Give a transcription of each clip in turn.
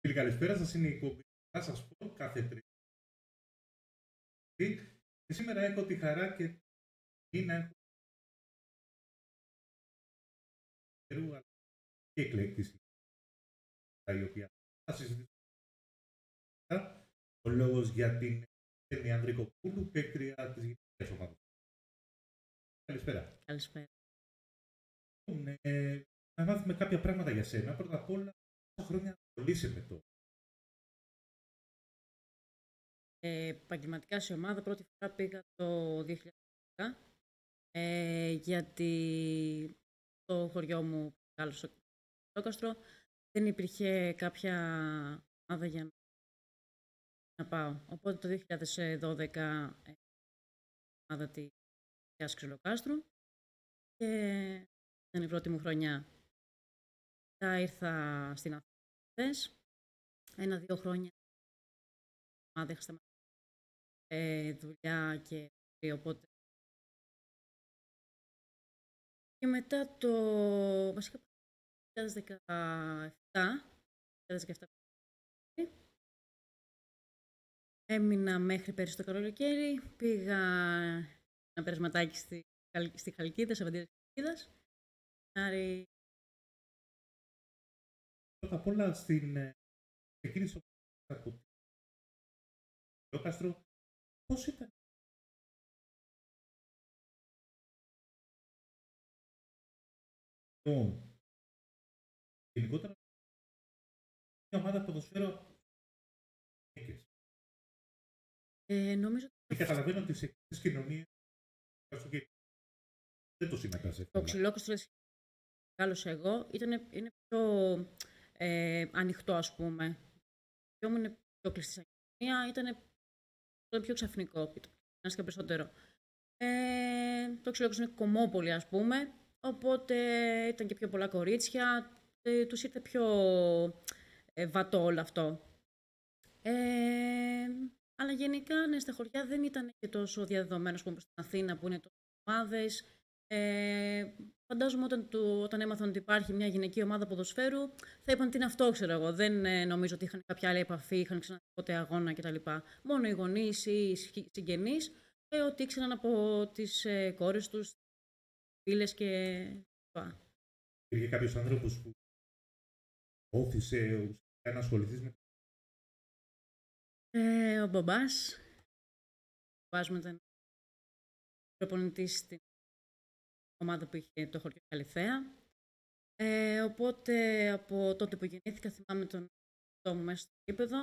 Φίλοι, καλησπέρα σας. Είναι η κομπή. Θα σας πω κάθε τρίτη. Και σήμερα έχω τη χαρά και την έχω και εκλέκτηση η οποία θα συζητήσουμε ο λόγος για την Ελένη Ανδρικοπούλου, παίκτρια της γυναικείας ομάδας. Καλησπέρα. Καλησπέρα. Λοιπόν, ε, να μάθουμε κάποια πράγματα για σένα. Πρώτα απ' όλα, πόσα χρόνια ασχολείσαι με το. Ε, επαγγελματικά σε ομάδα πρώτη φορά πήγα το 2010 ε, γιατί το χωριό μου μεγάλο στο Λόκαστρο δεν υπήρχε κάποια ομάδα για να πάω. Οπότε το 2012 ε, ομάδα της Ξυλοκάστρου και ήταν η πρώτη μου χρονιά. Μετά ήρθα στην Αθήνα ένα-δύο χρόνια ομάδα είχα σταματήσει ε, δουλειά και οπότε και μετά το βασικά 2017 2017 Έμεινα μέχρι πέρυσι το καλοκαίρι. Πήγα ένα περασματάκι στη, στη Χαλκίδα, σε Αβαντήρια της Χαλκίδας. Πρώτα απ' όλα στην ξεκίνησε ο το Κάστρο, πώς ήταν; Λοιπόν, γενικότερα μια ομάδα ποδοσφαίρο ε, νομίζω και καταλαβαίνω ότι σε εκείνες κοινωνίες δεν το συμμετάσχε. Το ξυλόκοστρο μεγάλωσα εγώ ήταν, είναι πιο ε, ανοιχτό ας πούμε. Πιο μου είναι πιο κλειστή σαν κοινωνία, ήταν, ήταν πιο ξαφνικό, ήταν και περισσότερο. Ε, το ξυλόκοστρο είναι κομμόπολη ας πούμε, οπότε ήταν και πιο πολλά κορίτσια, ε, τους ήρθε πιο ε, βατό όλο αυτό. Ε, αλλά γενικά, ναι, στα χωριά δεν ήταν και τόσο διαδεδομένος όπως στην Αθήνα που είναι τόσο ομάδες. Ε, φαντάζομαι όταν, του, όταν έμαθαν ότι υπάρχει μια γυναική ομάδα ποδοσφαίρου, θα είπαν τι είναι αυτό, ξέρω εγώ. Δεν ε, νομίζω ότι είχαν κάποια άλλη επαφή, είχαν ξανά ποτέ αγώνα κτλ. Μόνο οι γονείς ή οι συγγενείς, ε, ότι ήξεραν από τις ε, κόρες τους, φίλες και. Υπήρχε κάποιος άνθρωπος που όθησε να ασχοληθείς με ε, ο μπαμπάς. Ο μπαμπάς μου ήταν προπονητής στην ομάδα που είχε το χωριό Καλυθέα. Ε, οπότε από τότε που γεννήθηκα θυμάμαι τον εαυτό μου μέσα στο γήπεδο.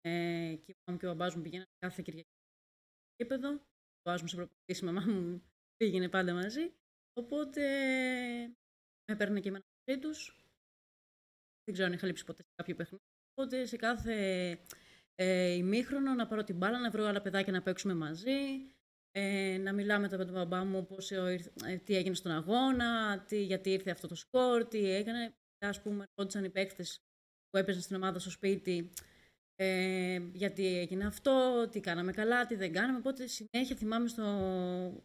Ε, και η και ο μπαμπάς μου πηγαίνανε κάθε Κυριακή στο γήπεδο. Ο μπαμπάς μου σε προπονητής, η μαμά μου πήγαινε πάντα μαζί. Οπότε με παίρνουν και εμένα μαζί τους. Δεν ξέρω αν είχα λείψει ποτέ σε κάποιο παιχνίδι. Οπότε σε κάθε ε, ημίχρονο, να πάρω την μπάλα, να βρω άλλα παιδάκια να παίξουμε μαζί, ε, να μιλάμε με τον μπαμπά μου πώς, ε, τι έγινε στον αγώνα, τι, γιατί ήρθε αυτό το σκορ, τι έκανε. Ας πούμε, ρώτησαν οι παίκτες που έπαιζαν στην ομάδα στο σπίτι, ε, γιατί έγινε αυτό, τι κάναμε καλά, τι δεν κάναμε. Οπότε συνέχεια θυμάμαι στο,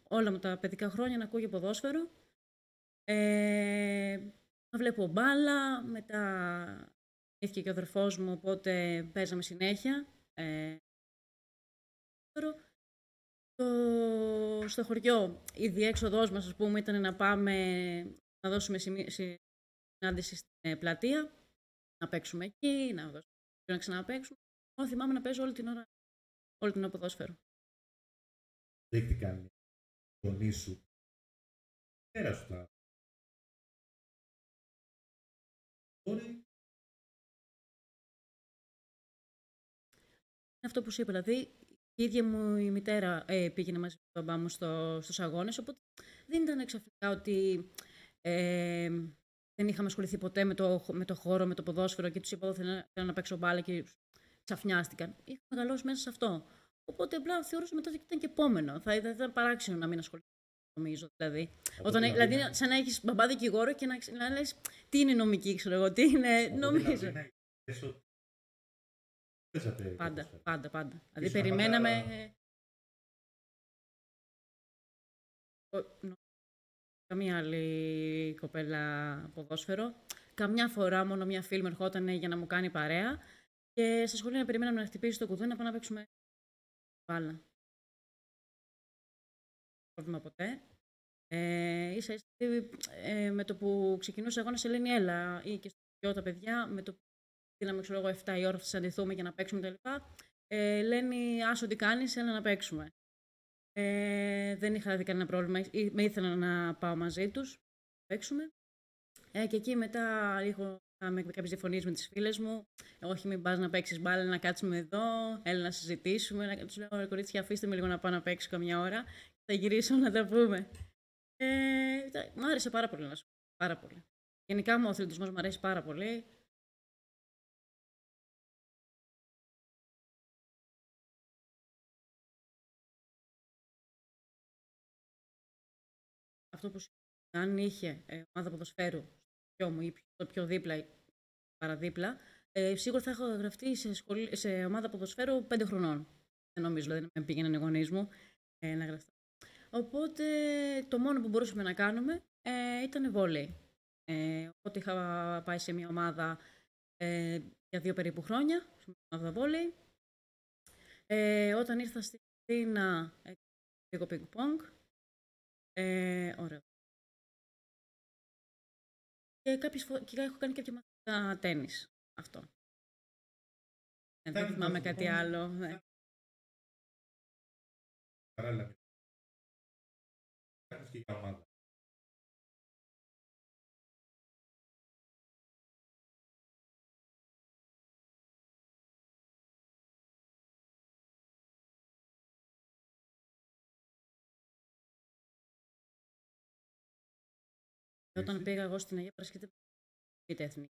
όλα μου τα παιδικά χρόνια να ακούω για ποδόσφαιρο. Ε, να βλέπω μπάλα, μετά Ήρθε και ο αδερφός μου, οπότε παίζαμε συνέχεια. Ε, το, στο χωριό, η διέξοδός μας, ας πούμε, ήταν να πάμε να δώσουμε συνάντηση στην ε, πλατεία, να παίξουμε εκεί, να, δώσουμε, να ξαναπαίξουμε. Εγώ θυμάμαι να παίζω όλη την ώρα, όλη την ώρα ποδόσφαιρο. Δέχτηκαν τον σου. Πέρα σου τα. αυτό που σου είπα. Δηλαδή, η ίδια μου η μητέρα ε, πήγαινε μαζί με τον μπαμπά μου στο, στους αγώνες, οπότε δεν ήταν ξαφνικά ότι ε, δεν είχαμε ασχοληθεί ποτέ με το, με το χώρο, με το ποδόσφαιρο και τους είπα ότι θέλω, θέλω να παίξω μπάλα και ξαφνιάστηκαν. Είχα μεγαλώσει μέσα σε αυτό. Οπότε απλά θεώρησα μετά ότι ήταν και επόμενο. Θα, ήταν παράξενο να μην ασχοληθεί. Νομίζω δηλαδή. Όταν, δηλαδή, σαν να έχεις μπαμπά δικηγόρο και να, να λες τι είναι νομική, ξέρω εγώ, τι είναι. Νομίζω. Πάντα, πάντα, πάντα. Δηλαδή περιμέναμε... Καμία άλλη κοπέλα ποδόσφαιρο. Καμιά φορά μόνο μια φίλη ερχόταν για να μου κάνει παρέα. Και στα σχολεία να περιμέναμε να χτυπήσει το κουδούνι να πάμε να παίξουμε μπάλα. Πρόβλημα ποτέ. Ε, ίσα ίσα ε, με το που ξεκινούσε αγώνα σε λένε έλα ή και στο τα παιδιά με το που δίναμε ξέρω εγώ 7 η ώρα θα συναντηθούμε για να παίξουμε κλπ. Ε, λένε άσο τι κάνεις, έλα να παίξουμε. Ε, δεν είχα δει κανένα πρόβλημα, με ήθελα να πάω μαζί τους, να παίξουμε. Ε, και εκεί μετά είχα με κάποιες διαφωνίες με τις φίλες μου. Όχι, μην πας να παίξεις μπάλα, να κάτσουμε εδώ, έλα να συζητήσουμε. Να... Τους λέω, κορίτσια, αφήστε με λίγο να πάω να παίξω καμιά ώρα. Θα γυρίσω να τα πούμε. Ε, μ' άρεσε πάρα πολύ να σου Πάρα πολύ. Γενικά μου ο αθλητισμός μου αρέσει πάρα πολύ. Αυτό που αν είχε ε, ομάδα ποδοσφαίρου πιο μου ή το πιο δίπλα παραδίπλα, ε, σίγουρα θα έχω γραφτεί σε, σχολή, σε ομάδα ποδοσφαίρου πέντε χρονών. Δεν νομίζω, δηλαδή με πήγαιναν οι γονείς μου ε, να γραφτώ. Οπότε το μόνο που μπορούσαμε να κάνουμε ε, ήταν βόλεϊ. Ε, οπότε είχα πάει σε μια ομάδα ε, για δύο περίπου χρόνια, σε μια ομάδα βόλεϊ. Ε, όταν ήρθα στην Αθήνα, ε, λίγο πινκ-πονγκ. Ε, ωραίο. Και, κάποιες φο... και έχω κάνει κάποια μαθήματα τέννις. Αυτό. Ε, δεν θυμάμαι κάτι άλλο. Ναι. Παράλληλα και για ομάδα. Όταν πήγα εγώ στην Αγία Παρασκευή, δεν εθνική.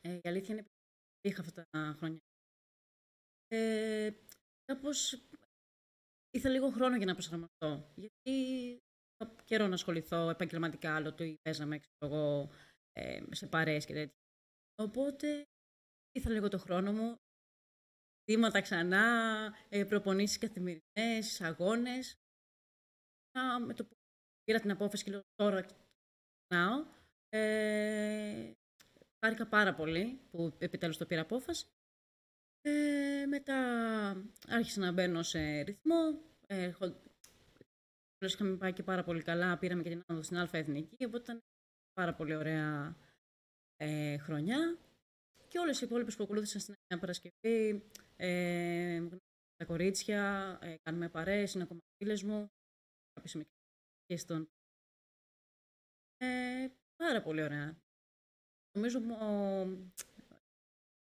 Ε, η αλήθεια είναι ότι είχα αυτά τα χρόνια. Ε, κάπως ήθελα λίγο χρόνο για να προσαρμοστώ. Γιατί είχα καιρό να ασχοληθώ επαγγελματικά άλλο το ή παίζαμε εγώ, ε, σε παρέες και τέτοια. Οπότε ήθελα λίγο το χρόνο μου. Δήματα ξανά, ε, προπονήσεις καθημερινές, αγώνες. με το που πήρα την απόφαση και λέω τώρα ξεκινάω. Ε, χάρηκα πάρα πολύ που επιτέλους το πήρα απόφαση. Ε, μετά άρχισα να μπαίνω σε ρυθμό. Ε, είχαμε πάει και πάρα πολύ καλά. Πήραμε και την άνοδο στην Αλφα Εθνική, οπότε ήταν πάρα πολύ ωραία ε, χρονιά. Και όλες οι υπόλοιπες που ακολούθησαν στην Νέα Παρασκευή, ε, τα κορίτσια, ε, κάνουμε παρέες, είναι ακόμα φίλες μου. Κάποιες και στον... Ε, πάρα πολύ ωραία. Νομίζω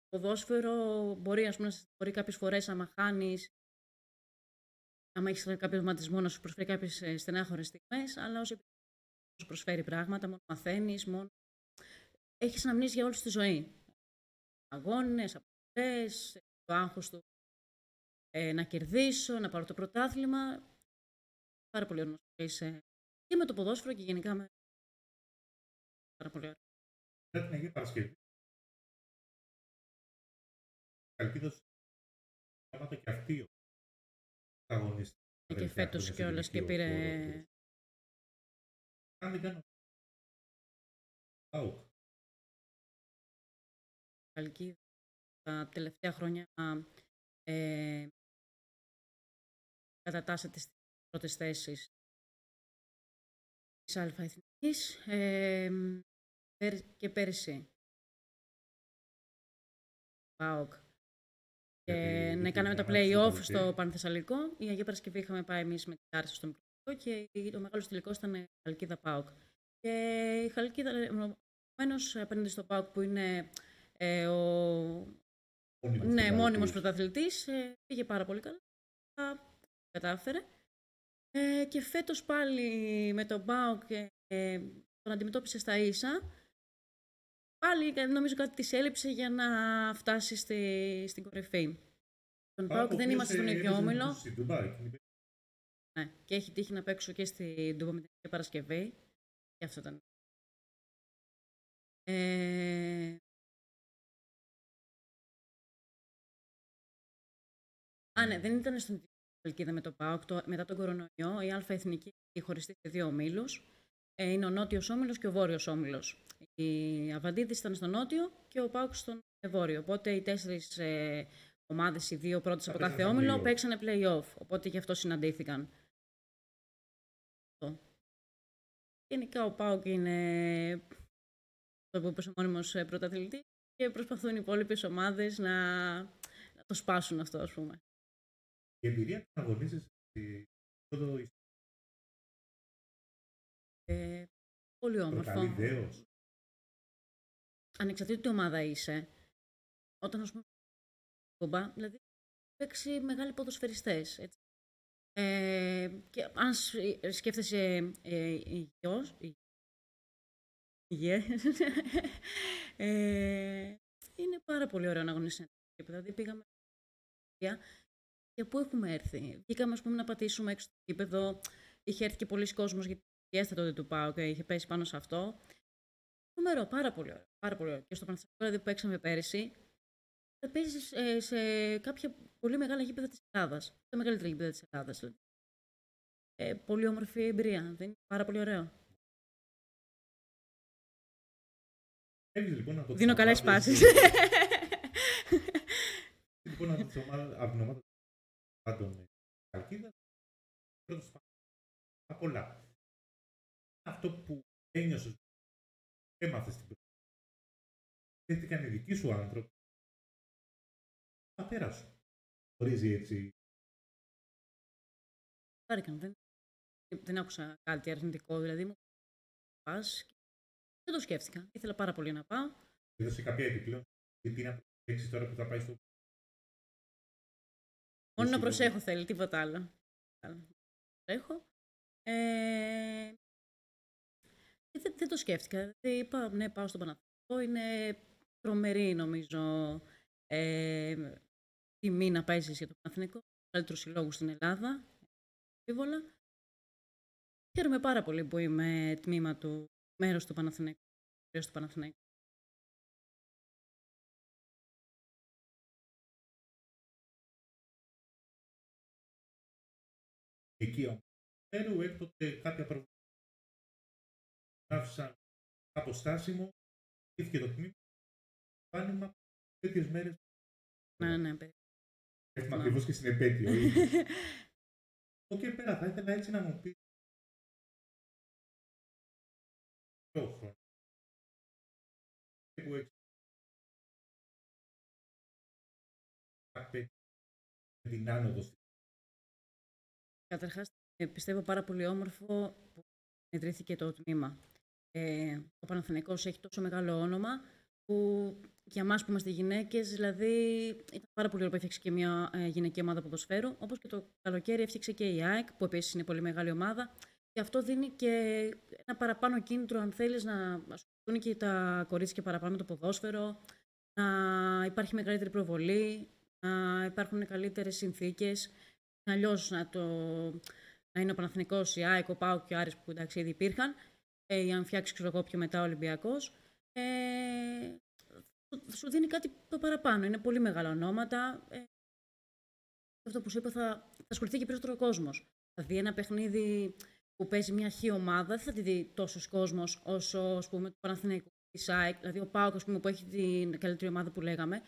ποδόσφαιρο μπορεί, ας πούμε, μπορεί κάποιες φορές άμα χάνεις, άμα έχεις κάποιο ματισμό να σου προσφέρει κάποιες ε, στενάχωρες στιγμές, αλλά όσο σου προσφέρει πράγματα, μόνο μαθαίνεις, μόνο... Έχεις αναμνήσεις για όλη τη ζωή. Αγώνες, αποφές, το άγχος του ε, να κερδίσω, να πάρω το πρωτάθλημα. Πάρα πολύ ωραίο να είσαι και με το ποδόσφαιρο και γενικά με... Πάρα πολύ ωραίο. την Αγία Παρασκευή Καλκίδα θέματα και αυτή αγωνιστή. Και φέτος κιόλας και πήρε... Αν δεν κάνω... Άουκ. Καλκίδα τα τελευταία χρόνια ε, κατατάσσεται στις πρώτες θέσεις της ΑΕΘ ε, και πέρυσι. ΠΑΟΚ και ναι, κάναμε τα play-off στο Πανθεσσαλικό. Η Αγία Παρασκευή είχαμε πάει εμείς με την Άρση στο μικρό και ο μεγάλο τελικό ήταν Χαλκίδα Πάοκ. Και η Χαλκίδα, επομένω, απέναντι στο Πάοκ που είναι ε, ο μόνιμος ναι, μόνιμος πρωταθλητής, ε, πήγε πάρα πολύ καλά. Κατάφερε. Ε, και φέτος πάλι με τον Πάοκ ε, τον αντιμετώπισε στα ίσα πάλι νομίζω κάτι της έλειψε για να φτάσει στη, στην κορυφή. Τον Πάοκ δεν είμαστε στον ίδιο όμιλο. Ναι, και έχει τύχει να παίξω και στην Ντούμπα με την Παρασκευή. Και αυτό ήταν. Ε... Α, ναι, δεν ήταν στον Αλκίδα με τον ΠΑΟΚ. μετά τον κορονοϊό, η Αλφα Εθνική χωριστεί σε δύο ομίλους. Ε, είναι ο νότιος όμιλος και ο βόρειος όμιλος. Οι Αβαντίδης ήταν στο νότιο και ο Πάουκ στον βόρειο. Οπότε οι τέσσερις ε, ομάδες, οι δύο πρώτες Θα από κάθε παίξαν όμιλο, play-off. παίξανε play-off. Οπότε γι' αυτός συναντήθηκαν. Αυτό. Γενικά ο Πάουκ είναι το που είπες ο μόνιμος ε, πρωταθλητής και προσπαθούν οι υπόλοιπες ομάδες να, να το σπάσουν αυτό, ας πούμε. Η εμπειρία του να αγωνίζεσαι στη περίοδο Ε, πολύ όμορφο. προκαλεί δέος. Ανεξαρτήτως τι ομάδα είσαι, όταν ας πούμε κομπά, δηλαδή παίξει μεγάλοι ποδοσφαιριστές. Έτσι. Ε, και αν σ- ε, σκέφτεσαι ε, υγιώς, υγι- υγιές, ε, είναι πάρα πολύ ωραίο να αγωνίσαι. Δηλαδή πήγαμε και πού έχουμε έρθει. Βγήκαμε ας πούμε, να πατήσουμε έξω στο γήπεδο. Είχε έρθει και πολλοί κόσμος γιατί η έστε τότε του ΠΑΟ και είχε πέσει πάνω σε αυτό. Νούμερο, πάρα πολύ ωραίο. Πάρα πολύ ωραίο. Και στο Παναθηναϊκό δηλαδή, που παίξαμε πέρυσι, θα παίζει σε, σε κάποια πολύ μεγάλα γήπεδα της Ελλάδας. Τα μεγαλύτερα γήπεδα της Ελλάδας. Δηλαδή. Ε, πολύ όμορφη εμπειρία. Δεν είναι πάρα πολύ ωραίο. Έχεις λοιπόν από τις Δίνω καλέ ομάδες- πάσει. λοιπόν από, τις ομάδες, από την ομάδα πάντων Καλκίδα, πρώτος απ' όλα. Αυτό που ένιωσες, έμαθες στην πρώτη. Σκέφτηκαν οι δικοί σου άνθρωποι. Ο πατέρας σου. Ορίζει έτσι. Χάρηκαν. Δεν, δεν άκουσα κάτι αρνητικό. Δηλαδή μου πας και δεν το σκέφτηκα. Ήθελα πάρα πολύ να πάω. Έδωσε κάποια επιπλέον. Γιατί να προσέξεις τώρα που θα πάει στο. Μόνο να Εσύ, προσέχω θέλει, τίποτα άλλο. Άλλο. Προσέχω. Ε, και δεν, δεν το σκέφτηκα. Δηλαδή είπα, ναι, πάω στον Παναθηναϊκό. Είναι τρομερή, νομίζω, ε, τιμή να παίζει για τον Παναθηναϊκό. Καλύτερου συλλόγου στην Ελλάδα. Αμφίβολα. Χαίρομαι πάρα πολύ που είμαι τμήμα του, μέρος του Παναθηναϊκού. μέρος του Παναθηναϊκού. Εκεί όμως. Φέρου έκτοτε κάποια προβλήματα. Άφησαν από στάσιμο. Ήρθε το τμήμα. Πάνημα τέτοιες μέρες. Ναι, ναι, παιδί. Έχουμε Ναι. ακριβώς και στην επέτειο. Από εκεί πέρα θα ήθελα έτσι να μου πεις. Ποιο χρόνο. Περίπου έξι. Απέ- με την άνοδο στην Καταρχάς, ε, πιστεύω πάρα πολύ όμορφο που ιδρύθηκε το τμήμα. Ε, ο Παναθηναϊκός έχει τόσο μεγάλο όνομα που για μας που είμαστε γυναίκες, δηλαδή ήταν πάρα πολύ ωραίο που έφτιαξε και μια ε, γυναική ομάδα ποδοσφαίρου, όπως και το καλοκαίρι έφτιαξε και η ΑΕΚ, που επίσης είναι πολύ μεγάλη ομάδα. Και αυτό δίνει και ένα παραπάνω κίνητρο, αν θέλεις, να ασχοληθούν και τα κορίτσια παραπάνω το ποδόσφαιρο, να υπάρχει μεγαλύτερη προβολή, να υπάρχουν καλύτερες συνθήκες, αλλιώς να, το, να είναι ο Παναθηναϊκός, η ΑΕΚ, ο ΠΑΟΚ και ο Άρης που εντάξει ήδη υπήρχαν, ε, ή αν φτιάξεις ξέρω εγώ πιο μετά ο Ολυμπιακός, ε, σου- σου δίνει κάτι το παραπάνω. Είναι πολύ μεγάλα ονόματα. Ε, αυτό που σου είπα θα, θα ασχοληθεί και περισσότερο ο κόσμος. Θα δει ένα παιχνίδι που παίζει μια χή ομάδα, δεν θα τη δει τόσος κόσμος όσο ας πούμε, το Παναθηναϊκό τη ΑΕΚ, δηλαδή ο ΠΑΟΚ ας πούμε, που έχει την καλύτερη ομάδα που λέγαμε.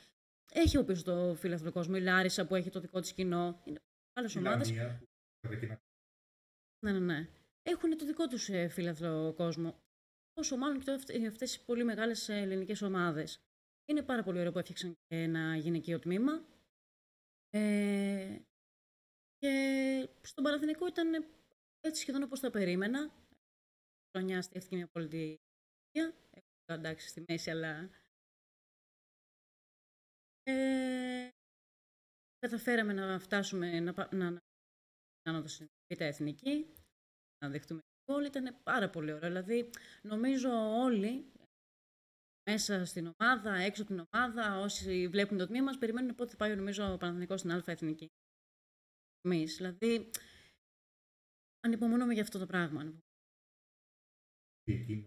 Έχει ο πίσω το φίλαθρο κόσμο, η Λάρισα που έχει το δικό της κοινό. Είναι άλλες ομάδε Λαμία, που κατά και να ναι, ναι, ναι. Έχουν το δικό τους ε, φίλαθλο κόσμο. Όσο μάλλον και αυτέ αυτές οι πολύ μεγάλες ε, ελληνικές ομάδες. Είναι πάρα πολύ ωραίο που έφτιαξαν και ένα γυναικείο τμήμα. Ε, και στον Παναθηναϊκό ήταν ε, έτσι σχεδόν όπως τα περίμενα. Χρονιά στέφθηκε μια πολιτεία. Έχω εντάξει στη μέση, αλλά... Ε, καταφέραμε να φτάσουμε να, πα- να, να, να, να στην Β' Εθνική, να δεχτούμε την πόλη. Ήταν πάρα πολύ ωραίο. Δηλαδή, νομίζω όλοι μέσα στην ομάδα, έξω από την ομάδα, όσοι βλέπουν το τμήμα μας, περιμένουν πότε θα πάει, νομίζω, ο Παναθηναϊκός στην Α' Εθνική. Εμείς, δηλαδή, ανυπομονούμε για αυτό το πράγμα. πει εκείνο.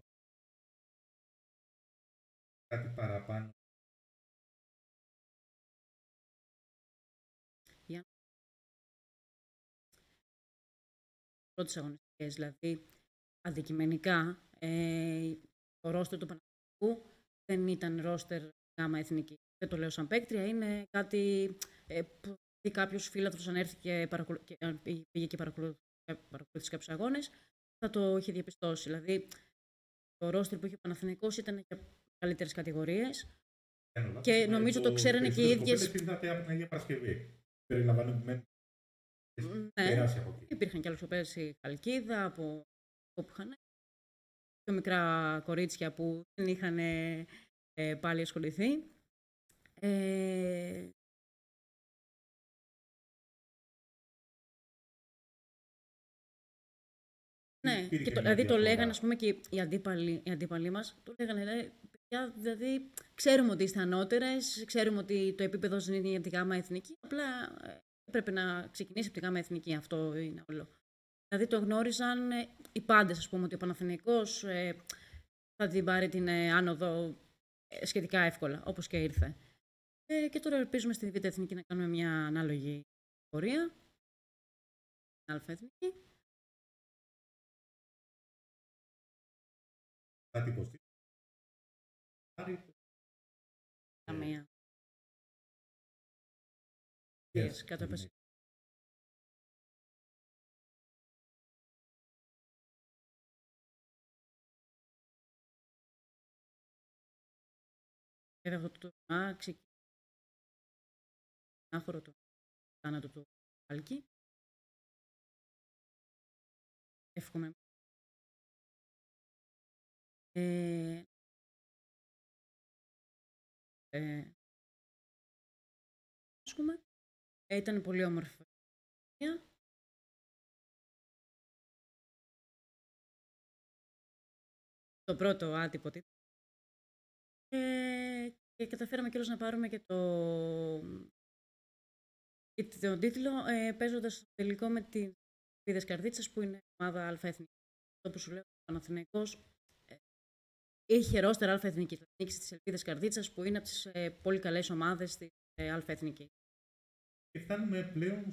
Κάτι παραπάνω. Πρώτες αγωνιστικές, δηλαδή, αντικειμενικά ε, το ρόστερ του Παναθηναϊκού δεν ήταν ρόστερ γάμα εθνική. Δεν το λέω σαν παίκτρια, είναι κάτι ε, που κάποιο φίλαθρο αν έρθει και, παρακολου... και πήγε και παρακολούθησε κάποιου αγώνε, θα το είχε διαπιστώσει. Δηλαδή, το ρόστερ που είχε ο Παναθηναϊκός ήταν για καλύτερε κατηγορίε. Και νομίζω το ξέρανε και οι ίδιε. Είδατε από την Αγία Παρασκευή. Περιλαμβανομένου. Ναι, υπήρχαν και άλλε πέρσι Χαλκίδα από που είχαν. Πιο μικρά κορίτσια που δεν είχαν ε, πάλι ασχοληθεί. Ε, ναι, και το, δηλαδή το λέγανε, ας πούμε, και οι αντίπαλοι, οι αντίπαλοι μας, το λέγανε, λέει, παιδιά, δηλαδή, ξέρουμε ότι είστε ανώτερες, ξέρουμε ότι το επίπεδο δεν είναι για τη γάμα εθνική, απλά ε, πρέπει να ξεκινήσει από τη γάμα εθνική, αυτό είναι όλο. Δηλαδή το γνώριζαν ε, οι πάντες, ας πούμε, ότι ο Παναθηναϊκός ε, θα την πάρει την ε, άνοδο ε, σχετικά εύκολα, όπως και ήρθε. Ε, και τώρα ελπίζουμε στη Β' Εθνική να κάνουμε μια ανάλογη πορεία. Αλφα Εθνική. Κάτι υποστήριξη. Καμία. Yes, κάτω από Βέβαια αυτό το τουρνουά ξεκίνησε άχωρο το θάνατο του Άλκη. Εύχομαι. Ε, ε, ε, ήταν πολύ όμορφη Το πρώτο άτυπο τίτλο. Ε, και καταφέραμε κιόλας να πάρουμε και το, τον τίτλο ε, παίζοντας το τελικό με την Πίδες Καρδίτσας που είναι ομάδα αλφα εθνικής. που σου λέω, ο Παναθηναϊκός ε, είχε ρόστερ αλφα εθνικής. Θα νίκησε τις Ελπίδες Καρδίτσας που είναι από τις ε, πολύ καλές ομάδες της ε, αλφα εθνικής. Και φτάνουμε πλέον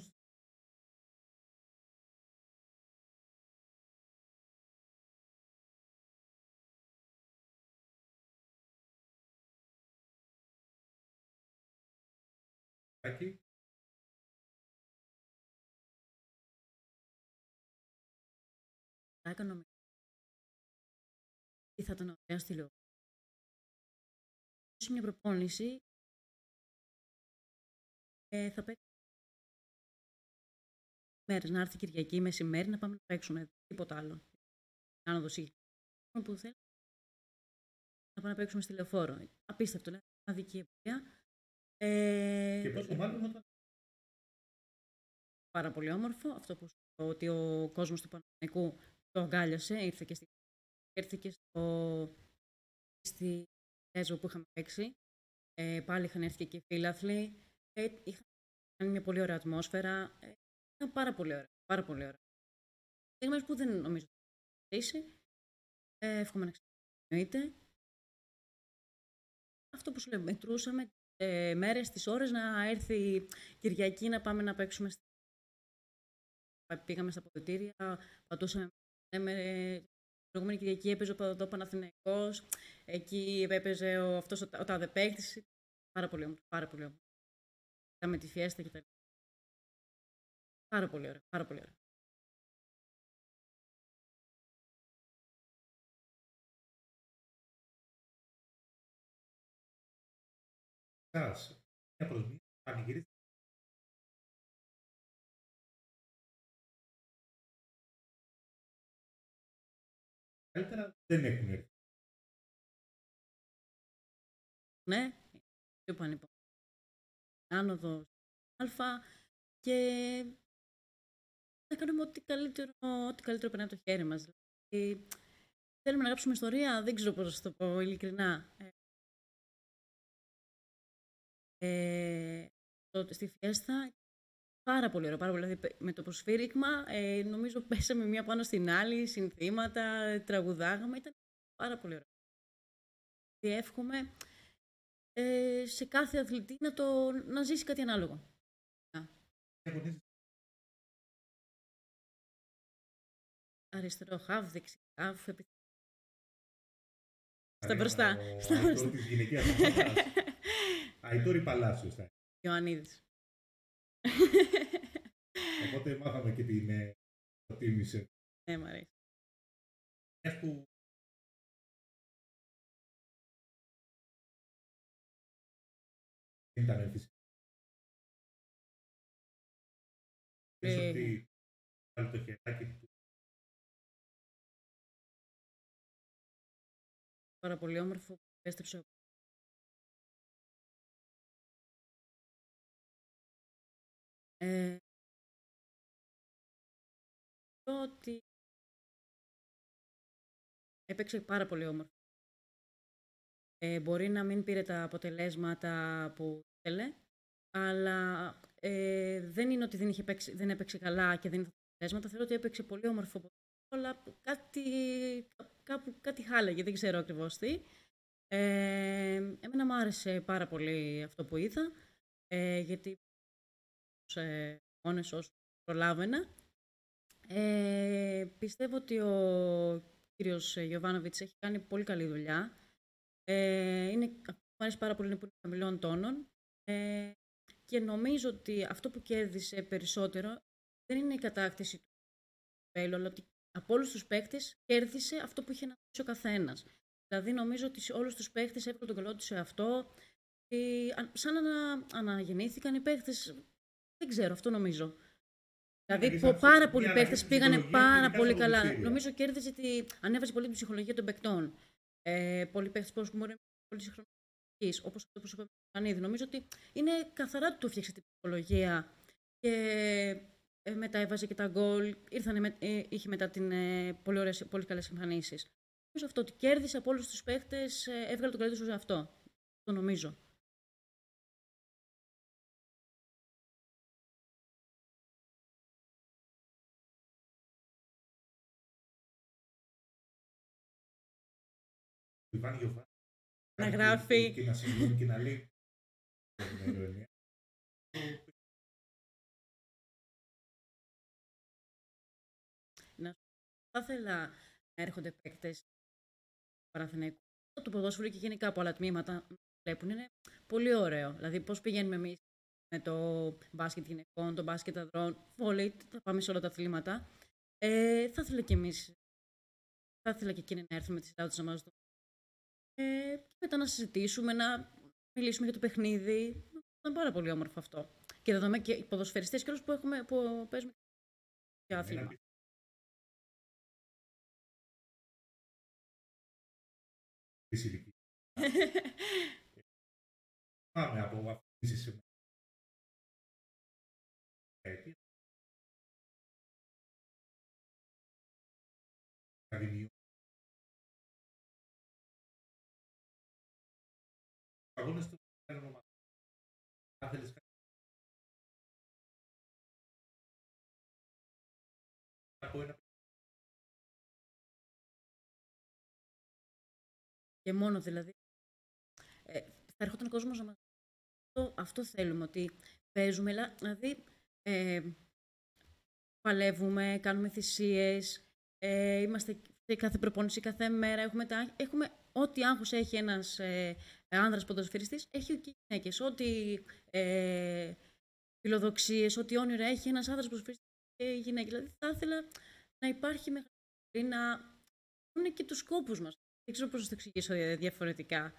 Εκεί. Θα έκανα ή θα ήταν ωραία στη λέω. Σε μια προπόνηση ε, θα παίξουμε μέρες, να έρθει Κυριακή μεσημέρι να πάμε να παίξουμε τίποτα άλλο. Αν δώσει που θέλει να πάμε να παίξουμε στη λεωφόρο. Απίστευτο, είναι αδική εμπειρία. Ε, και πόσο μάλλον όταν... Πάρα πολύ όμορφο. Αυτό που σου ότι ο κόσμος του Παναγενικού το αγκάλιασε, ήρθε και, στη... ήρθε και στο... στη Λέζο που είχαμε παίξει. Ε, πάλι είχαν έρθει και οι φίλαθλοι. Ε, είχαν κάνει μια πολύ ωραία ατμόσφαιρα. Ε, ήταν πάρα πολύ ωραία. Πάρα πολύ ωραία. Στιγμές που δεν νομίζω ότι θα ε, εύχομαι να ξεκινήσει. Αυτό που σου λέω, μετρούσαμε ε, μέρες, τις ώρες να έρθει Κυριακή να πάμε να παίξουμε. Πήγαμε στα ποδητήρια, πατούσαμε με προηγούμενη Κυριακή έπαιζε ο εδώ Παναθηναϊκός, εκεί έπαιζε ο, αυτός ο, ο τάδε παίκτης. Πάρα πολύ όμορφο, πάρα πολύ όμορφο. με τη φιέστα και τα Πάρα πολύ ωραία, πάρα πολύ ωραία. σας μια προς μία πανηγυρίζετε καλύτερα δεν έχουν έρθει. Ναι, πιο πανεπιστήμιο. Άνοδος Α και θα κάνουμε ό,τι καλύτερο, ό,τι καλύτερο περνάει από το χέρι μας. Δηλαδή, θέλουμε να γράψουμε ιστορία, δεν ξέρω πώς θα το πω ειλικρινά. Ε, ε, στη Φιέστα πάρα πολύ ωραίο, πάρα πολύ δηλαδή, με το προσφύριγμα ε, νομίζω πέσαμε μία πάνω στην άλλη, συνθήματα, τραγουδάγαμε, ήταν πάρα πολύ ωραίο. Και εύχομαι ε, σε κάθε αθλητή να, το, να ζήσει κάτι ανάλογο. Αριστερό, χαβ, δεξί, Αφ, Στα μπροστά. Στα Ο μπροστά. της γυναικείας ομάδας. Αϊτόρη Παλάσιος θα είναι. Ιωαννίδης. Οπότε μάθαμε και την ε, προτίμηση. Ναι, μ' αρέσει. Μιας που δεν ήταν φυσικά. Πες Ε, ότι βάλει το χεράκι Πάρα πολύ όμορφο. Έστρεψε ο Ε, το ότι έπαιξε πάρα πολύ όμορφα. Ε, μπορεί να μην πήρε τα αποτελέσματα που ήθελε, αλλά ε, δεν είναι ότι δεν, είχε παίξει, δεν έπαιξε καλά και δεν ήθελε αποτελέσματα. Θεωρώ ότι έπαιξε πολύ όμορφο αλλά κάτι, κάπου κάτι χάλαγε, δεν ξέρω ακριβώς τι. Ε, εμένα μου άρεσε πάρα πολύ αυτό που είδα, ε, γιατί σε μόνες όσο προλάβαινα. Ε, πιστεύω ότι ο κύριος Γιωβάνοβιτς έχει κάνει πολύ καλή δουλειά. Ε, είναι, μου αρέσει πάρα πολύ, είναι πολύ χαμηλών τόνων. Ε, και νομίζω ότι αυτό που κέρδισε περισσότερο δεν είναι η κατάκτηση του κυπέλου, αλλά ότι από όλους τους παίκτες κέρδισε αυτό που είχε να δώσει ο καθένας. Δηλαδή, νομίζω ότι σε όλους τους παίκτες έβγαλε τον καλό του σε αυτό. Ε, σαν να αναγεννήθηκαν οι παίκτες. Δεν ξέρω, αυτό νομίζω. Δηλαδή, Ναι, πο- σαν πάρα μια πολλοί αλλαγή παίκτες στην πήγανε ψυχολογία, πάρα ειδικά πολύ στα καλά. ποδητήρια. Νομίζω κέρδισε τη... ανέβασε πολύ την ψυχολογία των παικτών. Ε, πολλοί παίκτες που μπορεί να είναι πολύ συγχρονιστικοί, όπως αυτό που σου είπα Πανίδη. Νομίζω ότι είναι καθαρά του έφτιαξε την ψυχολογία και ε, μετά έβαζε και τα γκολ. Ήρθανε με, ε, είχε μετά την, ε, πολύ, ωραίες, πολύ καλές εμφανίσεις. Νομίζω αυτό ότι κέρδισε από όλους τους παίχτες, ε, έβγαλε το καλύτερο σε αυτό. Το νομίζω. του Ιβάν Γιωβάνη. Να Κάνει γράφει. Και, και να σημειώνει και να λέει. Θα ήθελα να έρχονται παίκτες του Παναθηναϊκού. Το ποδόσφαιρο και γενικά από άλλα τμήματα να βλέπουν είναι πολύ ωραίο. Δηλαδή, πώς πηγαίνουμε εμείς με το μπάσκετ γυναικών, το μπάσκετ ανδρών, βόλεϊ, θα πάμε σε όλα τα αθλήματα. Ε, θα ήθελα και εμείς, θα ήθελα και εκείνοι να έρθουν με τις συντάσεις να μας δουν. Ε, και μετά να συζητήσουμε, να μιλήσουμε για το παιχνίδι. Ήταν πάρα πολύ όμορφο αυτό. Και θα δούμε και οι ποδοσφαιριστές και όλους που, έχουμε, που παίζουμε και άθλημα. Της ηλικίας. Πάμε από αυτές τις αιτίες. Ακαδημιού. Αγώνες του παίρνω Και μόνο δηλαδή. Ε, θα έρχονταν ο κόσμος να μας... Αυτό, αυτό θέλουμε, ότι παίζουμε, αλλά, δηλαδή ε, παλεύουμε, κάνουμε θυσίες, ε, είμαστε σε κάθε προπόνηση, κάθε μέρα, έχουμε, τα, έχουμε ό,τι άγχος έχει ένας ε, άνδρας ποδοσφαιριστής, έχει και οι γυναίκες. Ό,τι ε, φιλοδοξίες, ό,τι όνειρα έχει ένας άνδρας ποδοσφαιριστής και οι γυναίκες. Δηλαδή θα ήθελα να υπάρχει μεγάλη να δουν και τους σκόπους μας. Δεν ξέρω πώς να το εξηγήσω ε, διαφορετικά.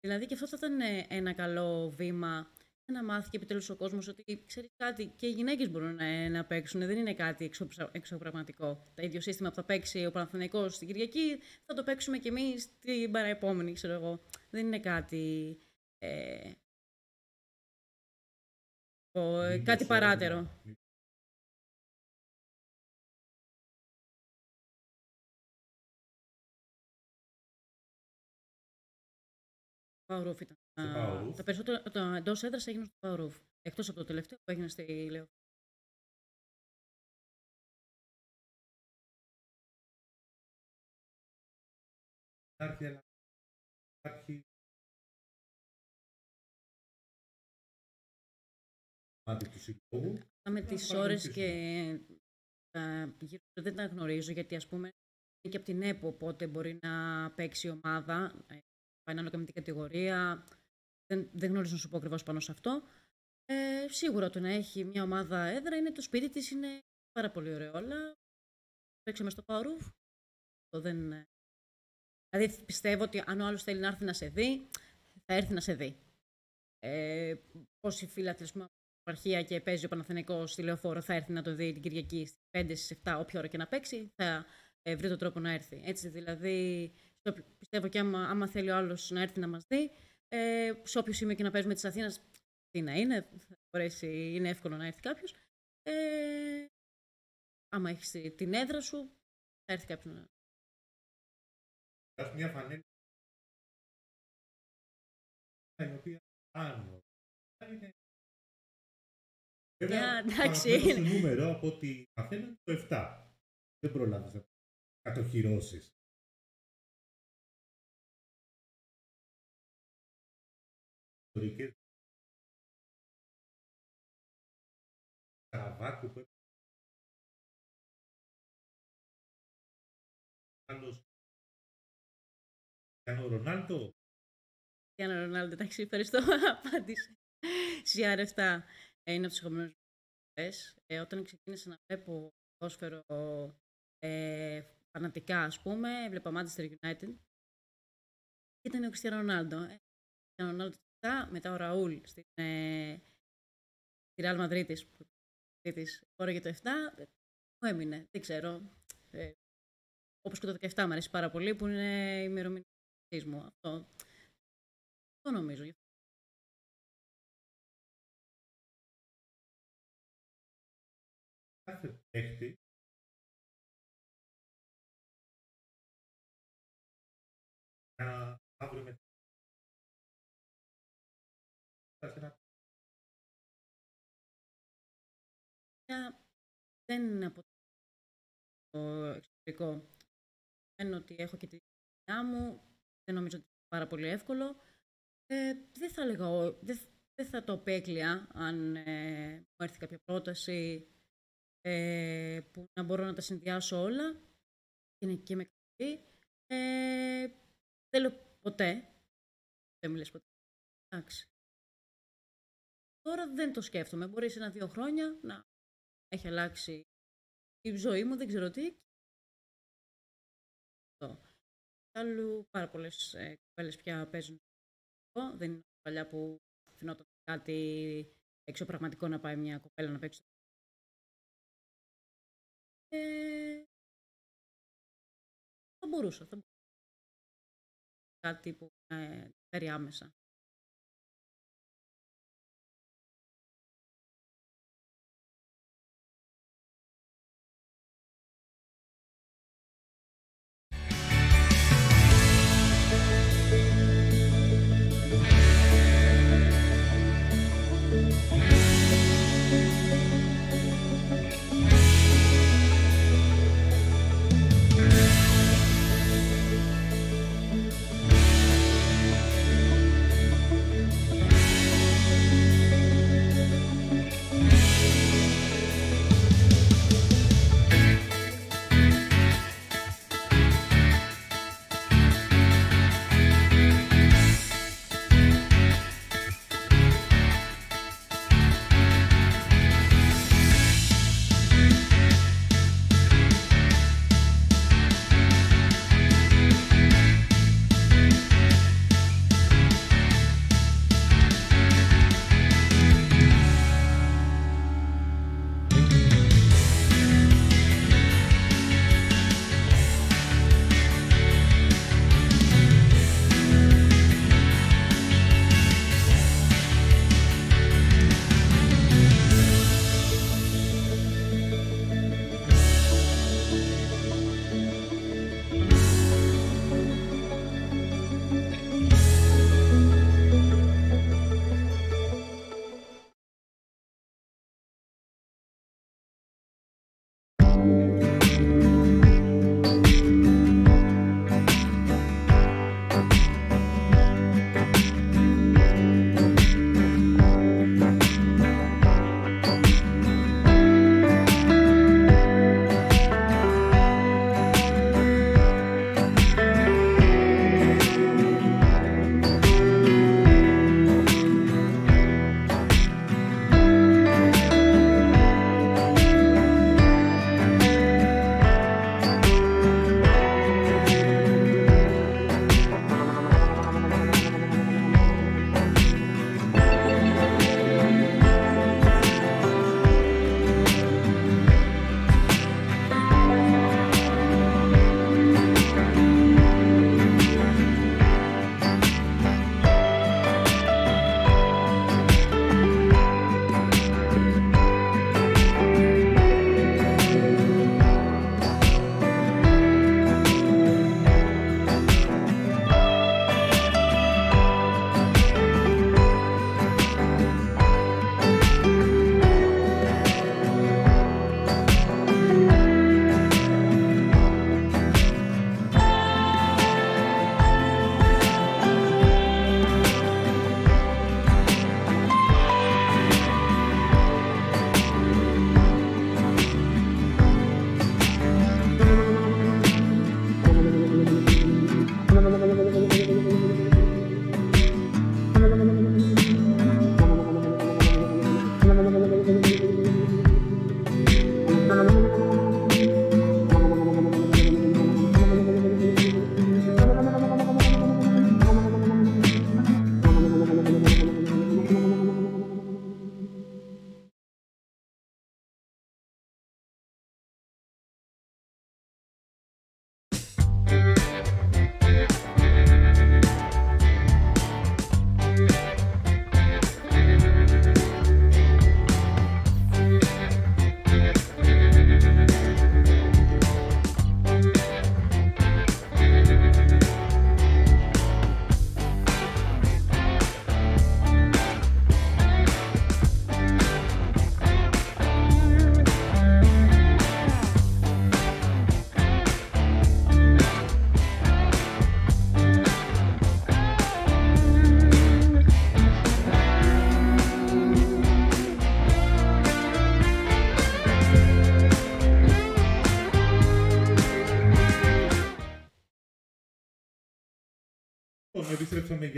Δηλαδή και αυτό θα ήταν ε, ένα καλό βήμα για να μάθει και επιτέλους ο κόσμος ότι ξέρεις κάτι και οι γυναίκες μπορούν να, να παίξουν. Δεν είναι κάτι εξω, εξωπραγματικό. Το ίδιο σύστημα που θα παίξει ο Παναθηναϊκός στην Κυριακή θα το παίξουμε και εμείς την παραεπόμενη, ξέρω εγώ. Δεν είναι κάτι... Ε, ο, Μήπως κάτι όμως, παράτερο. Παουρούφ ήταν. Στο Α, Παουρούφ. Τα περισσότερα το εντός έδρας έγινε στο Παουρούφ. Εκτός από το τελευταίο που έγινε στη Λέω. Υπάρχει αλλά υπάρχει μάτι του συλλόγου. Με Να τις πάμε ώρες πίσω. και τα γύρω δεν τα γνωρίζω γιατί ας πούμε και από την ΕΠΟ, οπότε μπορεί να παίξει η ομάδα. Ε, πάει ανάλογα με την κατηγορία. Δεν, δεν γνωρίζω να σου πω ακριβώς πάνω σε αυτό. Ε, σίγουρα το να έχει μια ομάδα έδρα είναι το σπίτι της, είναι πάρα πολύ ωραίο. Αλλά παίξαμε στο Power δεν... Ε, δηλαδή πιστεύω ότι αν ο άλλος θέλει να έρθει να σε δει, θα έρθει να σε δει. Ε, Πόσοι φίλοι από επαρχία και παίζει ο Παναθενικό στη λεωφόρο θα έρθει να το δει την Κυριακή στις 5 στις 7, όποια ώρα και να παίξει, θα ε, βρει τον τρόπο να έρθει. Έτσι δηλαδή, πιστεύω και άμα, άμα θέλει ο άλλος να έρθει να μας δει, ε, σε όποιο σημείο και να παίζουμε της Αθήνας, τι να είναι, θα μπορέσει, είναι εύκολο να έρθει κάποιος. Ε, άμα έχεις την έδρα σου, θα έρθει κάποιο να. μια φανέλα η οποία πάνω είναι Βέβαια, εντάξει. το νούμερο από ότι μαθαίνω το 7. Δεν προλάβεις να κατοχυρώσεις. Ιστορικές Καραβάκου που άλλος Κάνω Ρονάλτο. Κάνω Ρονάλτο, εντάξει, ευχαριστώ. Απάντησε. CR7 είναι από τους αγαπημένους ε, όταν ξεκίνησα να βλέπω ποδόσφαιρο ε, φανατικά, ας πούμε, έβλεπα Manchester United. Ήταν ο Κριστιανό Ρονάλντο. Ε, ο Ρονάλντο μετά ο Ραούλ στην ε, στη Real Madrid της, τώρα για το 7, μου έμεινε, δεν ξέρω. Ε, όπως και το 17 μου αρέσει πάρα πολύ, που είναι η ημερομηνία μου. Αυτό, το νομίζω. Δεν είναι από το εξωτερικό. Δεν ότι έχω και τη δουλειά μου. Δεν νομίζω ότι είναι πάρα πολύ εύκολο. Ε, δεν θα έλεγα, δεν, δεν θα το απέκλεια αν ε, μου έρθει κάποια πρόταση ε, που να μπορώ να τα συνδυάσω όλα και είναι και με καλή. Ε, δεν λέω ποτέ. Δεν μου ποτέ. Εντάξει. Τώρα δεν το σκέφτομαι. Μπορεί σε ένα-δύο χρόνια να έχει αλλάξει η ζωή μου, δεν ξέρω τι. Άλλου πάρα πολλές ε, κοπέλες πια παίζουν. Δεν είναι παλιά που φαινόταν κάτι εξωπραγματικό να πάει μια κοπέλα να παίξει ε, θα μπορούσα. Θα μπορούσα. Κάτι που ε, φέρει άμεσα.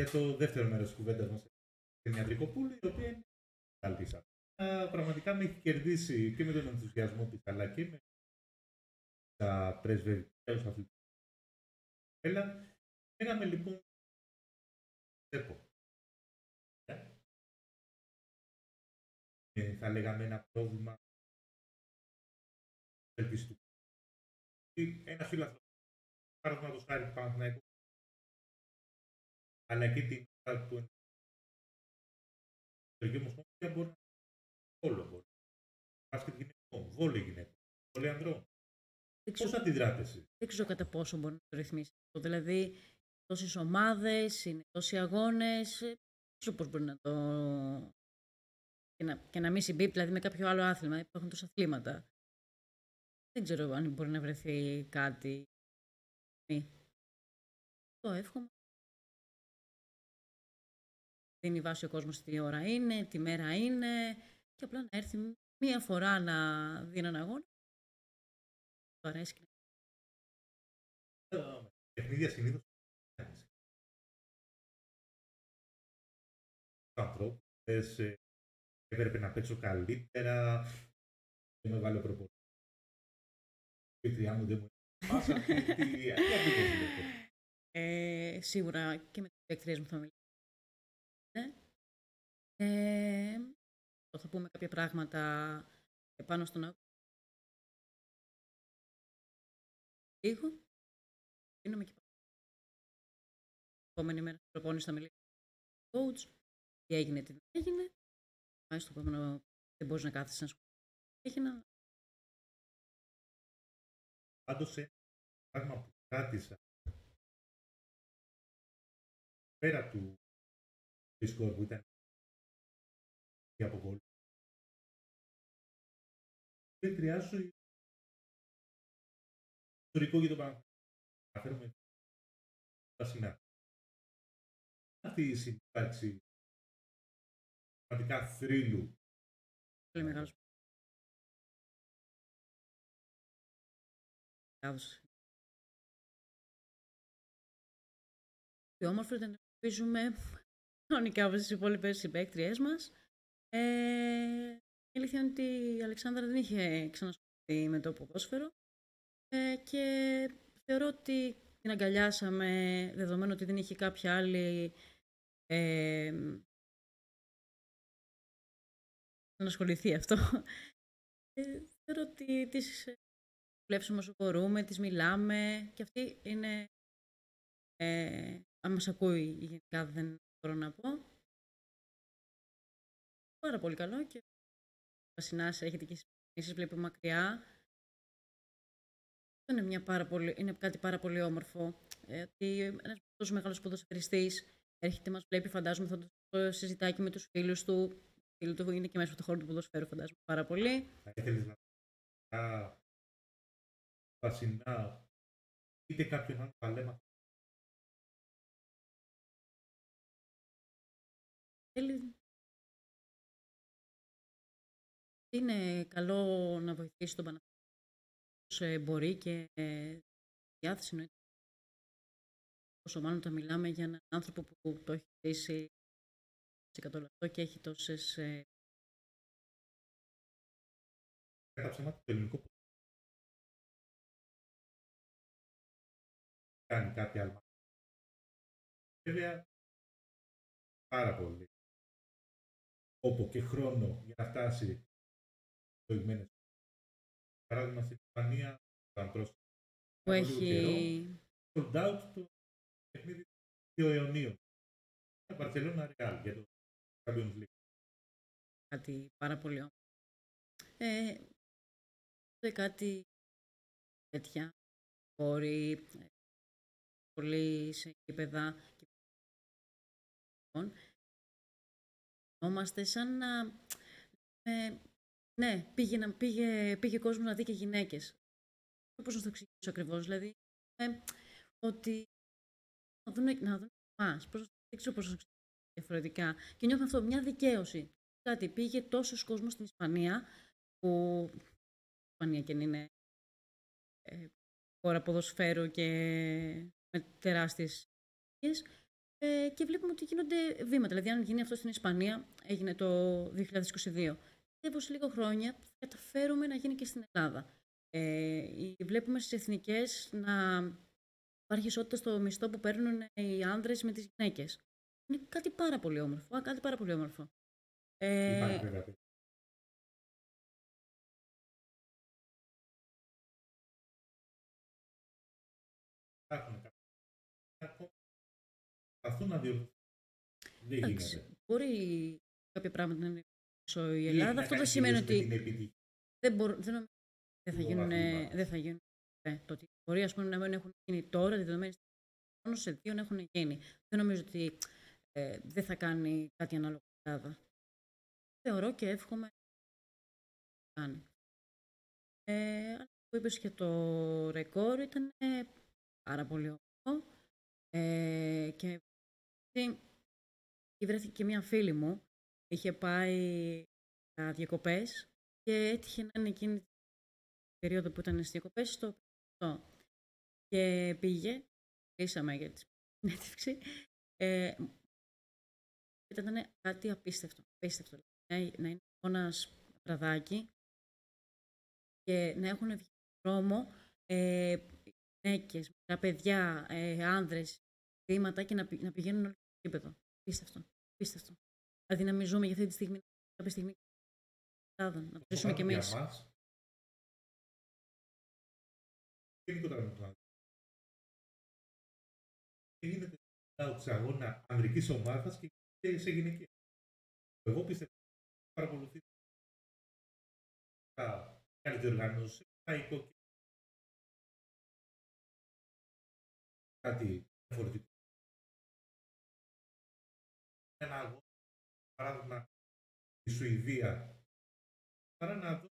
Για το δεύτερο μέρος της κουβέντας μας στην Ιατρικοπούλου, η οποία είναι καλή Πραγματικά με έχει κερδίσει και με τον ενθουσιασμό της, αλλά και με τα πρεσβευτικά αθλητικά. Έλα, Λέγαμε λοιπόν. Βλέπω. Ε, θα λέγαμε ένα πρόβλημα ελπιστού. Ένα φίλο παραδείγματο χάρη του Παναθηναϊκού αλλά και την του Ελληνική Ομοσπονδία μπορεί να όλο μπορεί. Μπάσκετ γυναικών, βόλε γυναικών, βόλε ανδρών. Πώς αντιδράτε εσείς; Δεν ξέρω κατά πόσο μπορεί να το ρυθμίσει αυτό. Δηλαδή, τόσες ομάδες, είναι τόσοι αγώνες. Δεν ξέρω πώς μπορεί να το. Και να, και να μην συμπίπτει δηλαδή, με κάποιο άλλο άθλημα. Υπάρχουν τόσα αθλήματα. Δεν ξέρω αν μπορεί να βρεθεί κάτι. Το εύχομαι. Δίνει βάση ο κόσμος τι ώρα είναι, τι μέρα είναι και απλά να έρθει μία φορά να δει έναν αγώνα. Το αρέσει. Παιχνίδια συνήθως ανθρώπους, έπρεπε να παίξω καλύτερα, δεν με βάλε προπονητής. Η μου δεν μου πάσα, ε, Σίγουρα και με τις παίκτριες μου θα μιλήσω. Ναι. Ε, θα πούμε κάποια πράγματα πάνω στον αγώνα. Λίγο. Γίνομαι και επόμενη μέρα στην προπόνηση θα μιλήσω με τον coach. Τι έγινε, τι δεν έγινε. Πάει στο επόμενο, δεν μπορείς να κάθεσαι να σου Έγινα. Πάντως, ένα πράγμα που κράτησα πέρα του σκορ που ήταν και από γκολ. Δεν χρειάζεται ιστορικό για το Παναθηναϊκό. Αναφέρομαι τα συνά. Αυτή η συμπάξη πραγματικά θρύλου. Πολύ μεγάλος. Τι όμορφο ήταν να ελπίζουμε κανονικά όπως τις υπόλοιπες συμπαίκτριές μας. Ε, η αλήθεια είναι ότι η Αλεξάνδρα δεν είχε ξανασχοληθεί με το ποδόσφαιρο ε, και θεωρώ ότι την αγκαλιάσαμε δεδομένου ότι δεν είχε κάποια άλλη ε, να ασχοληθεί αυτό. Ε, θεωρώ ότι τις βλέπουμε όσο μπορούμε, τις μιλάμε και αυτή είναι, ε, αν μας ακούει γενικά δεν μπορώ να πω, πάρα πολύ καλό και ο Βασινάς έχετε και εσείς βλέπει μακριά. Είναι, μια πάρα πολύ, είναι κάτι πάρα πολύ όμορφο. Ε, ότι ένας τόσο μεγάλος ποδοσφαιριστής έρχεται, μας βλέπει, φαντάζομαι θα το συζητάει και με τους φίλους του. Φίλου του είναι και μέσα από το χώρο του ποδοσφαίρου, φαντάζομαι πάρα πολύ. Θα ήθελες να Βασινά είτε κάποιον άλλο παλέμα. Θέλει Είναι καλό να βοηθήσει τον Παναθηναϊκό μπορεί και ε, διάθεση εννοείται. Όσο μάλλον τα μιλάμε για έναν άνθρωπο που το έχει ζήσει σε κατολαυτό και έχει τόσες... Ε... Κατά ψέμα το ελληνικό κάνει κάποια άλλη. Βέβαια, πάρα πολύ.Όπο και χρόνο για να φτάσει προηγουμένες. Παράδειγμα, στην Ισπανία, που έχει... Sold out το παιχνίδι του αιωνίων. Το Barcelona Real για το Champions League. Κάτι πάρα πολύ όμορφο. Ε, κάτι τέτοια μπορεί ε, πολύ σε επίπεδα Είμαστε σαν να ε, ναι, πήγε, πήγε, πήγε κόσμος να δει και γυναίκες. Πώς να το εξηγήσω ακριβώς, δηλαδή. Ε, ότι να δουν, να δουν εμά. Δεν ξέρω πώς να το εξηγήσω διαφορετικά. Και νιώθω αυτό, μια δικαίωση. Κάτι πήγε τόσος κόσμος στην Ισπανία, που. Ισπανία και είναι ε, χώρα ποδοσφαίρου και με τεράστιες Ε, και βλέπουμε ότι γίνονται βήματα. Δηλαδή, αν γίνει αυτό στην Ισπανία, έγινε το 2022. Πιστεύω σε λίγο χρόνια θα καταφέρουμε να γίνει και στην Ελλάδα. Ε, βλέπουμε στις εθνικές να υπάρχει ισότητα στο μισθό που παίρνουν οι άνδρες με τις γυναίκες. Είναι κάτι πάρα πολύ όμορφο. Κάτι πάρα πολύ όμορφο. Ε, Υπάρχουν να διορθώσουν. Δεν γίνεται. Μπορεί κάποια πράγματα να είναι πίσω η Ελλάδα. Αυτό δεν σημαίνει ότι δεν, μπορώ, δεν, δεν, θα γίνουν, δεν θα γίνουν ε, το ότι μπορεί ας πούμε, να μην έχουν γίνει τώρα, δεδομένης μόνο σε δύο να έχουν γίνει. Δεν νομίζω ότι ε, δεν θα κάνει κάτι ανάλογο η Ελλάδα. Θεωρώ και εύχομαι να κάνει. Ε, που είπες και το ρεκόρ ήταν πάρα πολύ όμορφο. Ε, και βρέθηκε και μια φίλη μου, είχε πάει για διακοπές και έτυχε να είναι εκείνη την περίοδο που ήταν στις διακοπές στο Και πήγε, κλείσαμε για τη συνέντευξη, ε, ήταν κάτι απίστευτο. απίστευτο. Να, να είναι ένας βραδάκι και να έχουν βγει δρόμο ε, γυναίκες, τα παιδιά, ε, άνδρες, θύματα και να, να πηγαίνουν όλο στο επίπεδο. Πίστευτο. Πίστευτο. Δηλαδή να μην ζούμε για αυτή τη στιγμή, κάποια στιγμή να το ζήσουμε κι εμείς. Τι γίνεται σε αγώνα ανδρικής ομάδας και σε γυναική. Εγώ πιστεύω ότι παρακολουθήσω τα διοργάνωση, τα οικοκυρία κάτι διαφορετικό. Ένα αγώνα, παράδειγμα, η Σουηδία, παρά να δω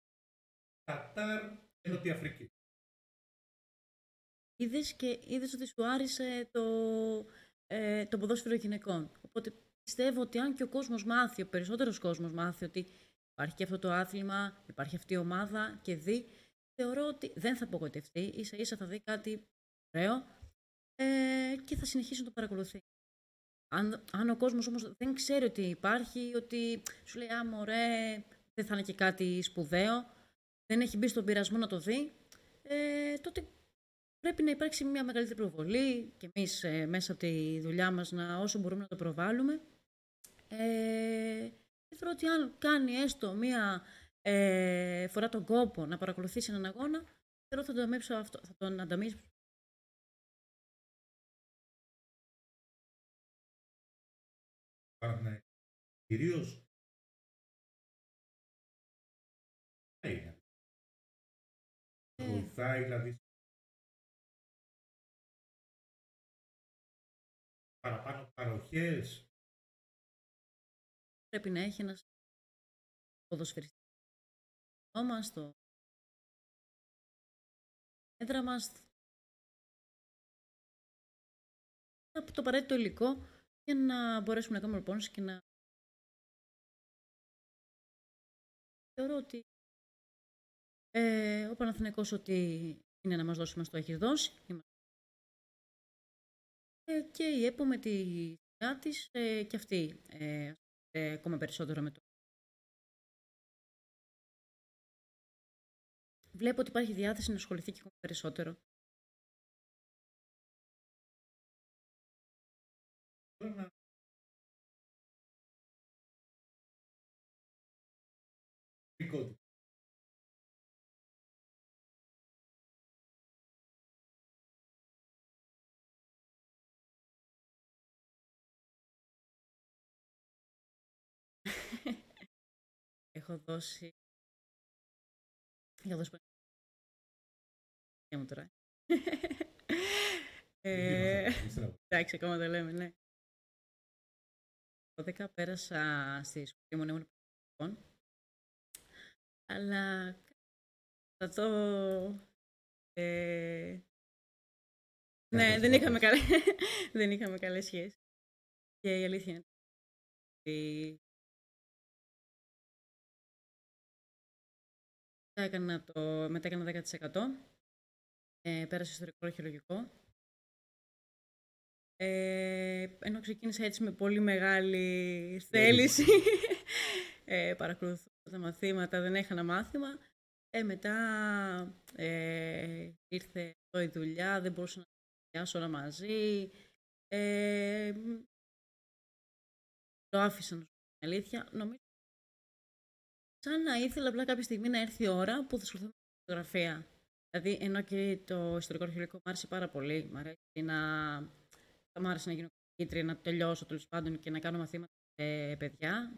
Κατάρ και Νότια Αφρική. Είδες και είδες ότι σου άρεσε το, ε, το ποδόσφαιρο γυναικών. Οπότε πιστεύω ότι αν και ο κόσμος μάθει, ο περισσότερος κόσμος μάθει ότι υπάρχει και αυτό το άθλημα, υπάρχει αυτή η ομάδα και δει, θεωρώ ότι δεν θα απογοητευτεί, ίσα ίσα θα δει κάτι ωραίο ε, και θα συνεχίσει να το παρακολουθεί. Αν, αν ο κόσμος όμως δεν ξέρει ότι υπάρχει, ότι σου λέει «Α, μωρέ, δεν θα είναι και κάτι σπουδαίο», δεν έχει μπει στον πειρασμό να το δει, ε, τότε πρέπει να υπάρξει μια μεγαλύτερη προβολή και εμείς ε, μέσα από τη δουλειά μας να, όσο μπορούμε να το προβάλλουμε. Ε, θεωρώ ότι αν κάνει έστω μία ε, φορά τον κόπο να παρακολουθήσει έναν αγώνα, θεωρώ θα τον, αυτό, θα τον ανταμείψω κυρίως είναι. Ε. Βοηθάει δηλαδή παραπάνω παροχές. Πρέπει να έχει ένας ποδοσφαιριστής. Μας, το έδρα μας, το απαραίτητο υλικό για να μπορέσουμε να κάνουμε προπόνηση και να θεωρώ ότι ε, ο Παναθηναϊκός ότι είναι να μας δώσει, μας το έχει δώσει. Ε, και η ΕΠΟ με τη σειρά της ε, και αυτή ε, ε, ακόμα περισσότερο με το. Βλέπω ότι υπάρχει διάθεση να ασχοληθεί και ακόμα περισσότερο Έχω δώσει... Έχω δώσει... Για μου τώρα. ε, εντάξει, ακόμα το λέμε, ναι. Το 10 πέρασα στη σχολή μου, ήμουν αλλά θα το... Ε... Ναι, δεν είχαμε, καλέ... δεν είχαμε καλές σχέσεις. Και η αλήθεια είναι ότι έκανα το... μετά έκανα 10%. Ε, πέρασε στο ιστορικό αρχαιολογικό. Ε, ενώ ξεκίνησα έτσι με πολύ μεγάλη θέληση, ε, παρακολουθούσα τα μαθήματα, δεν έχανα μάθημα. Ε, μετά ε, ήρθε το η δουλειά, δεν μπορούσα να δουλειάσω όλα μαζί. Ε, το άφησα να αλήθεια. Νομίζω σαν να ήθελα απλά κάποια στιγμή να έρθει η ώρα που θα ασχοληθώ με τη φωτογραφία. Δηλαδή, ενώ και το ιστορικό αρχαιολογικό μου άρεσε πάρα πολύ. Μ' αρέσει να, θα μ' άρεσε να γίνω καθηγήτρια, να τελειώσω τέλος πάντων και να κάνω μαθήματα σε παιδιά.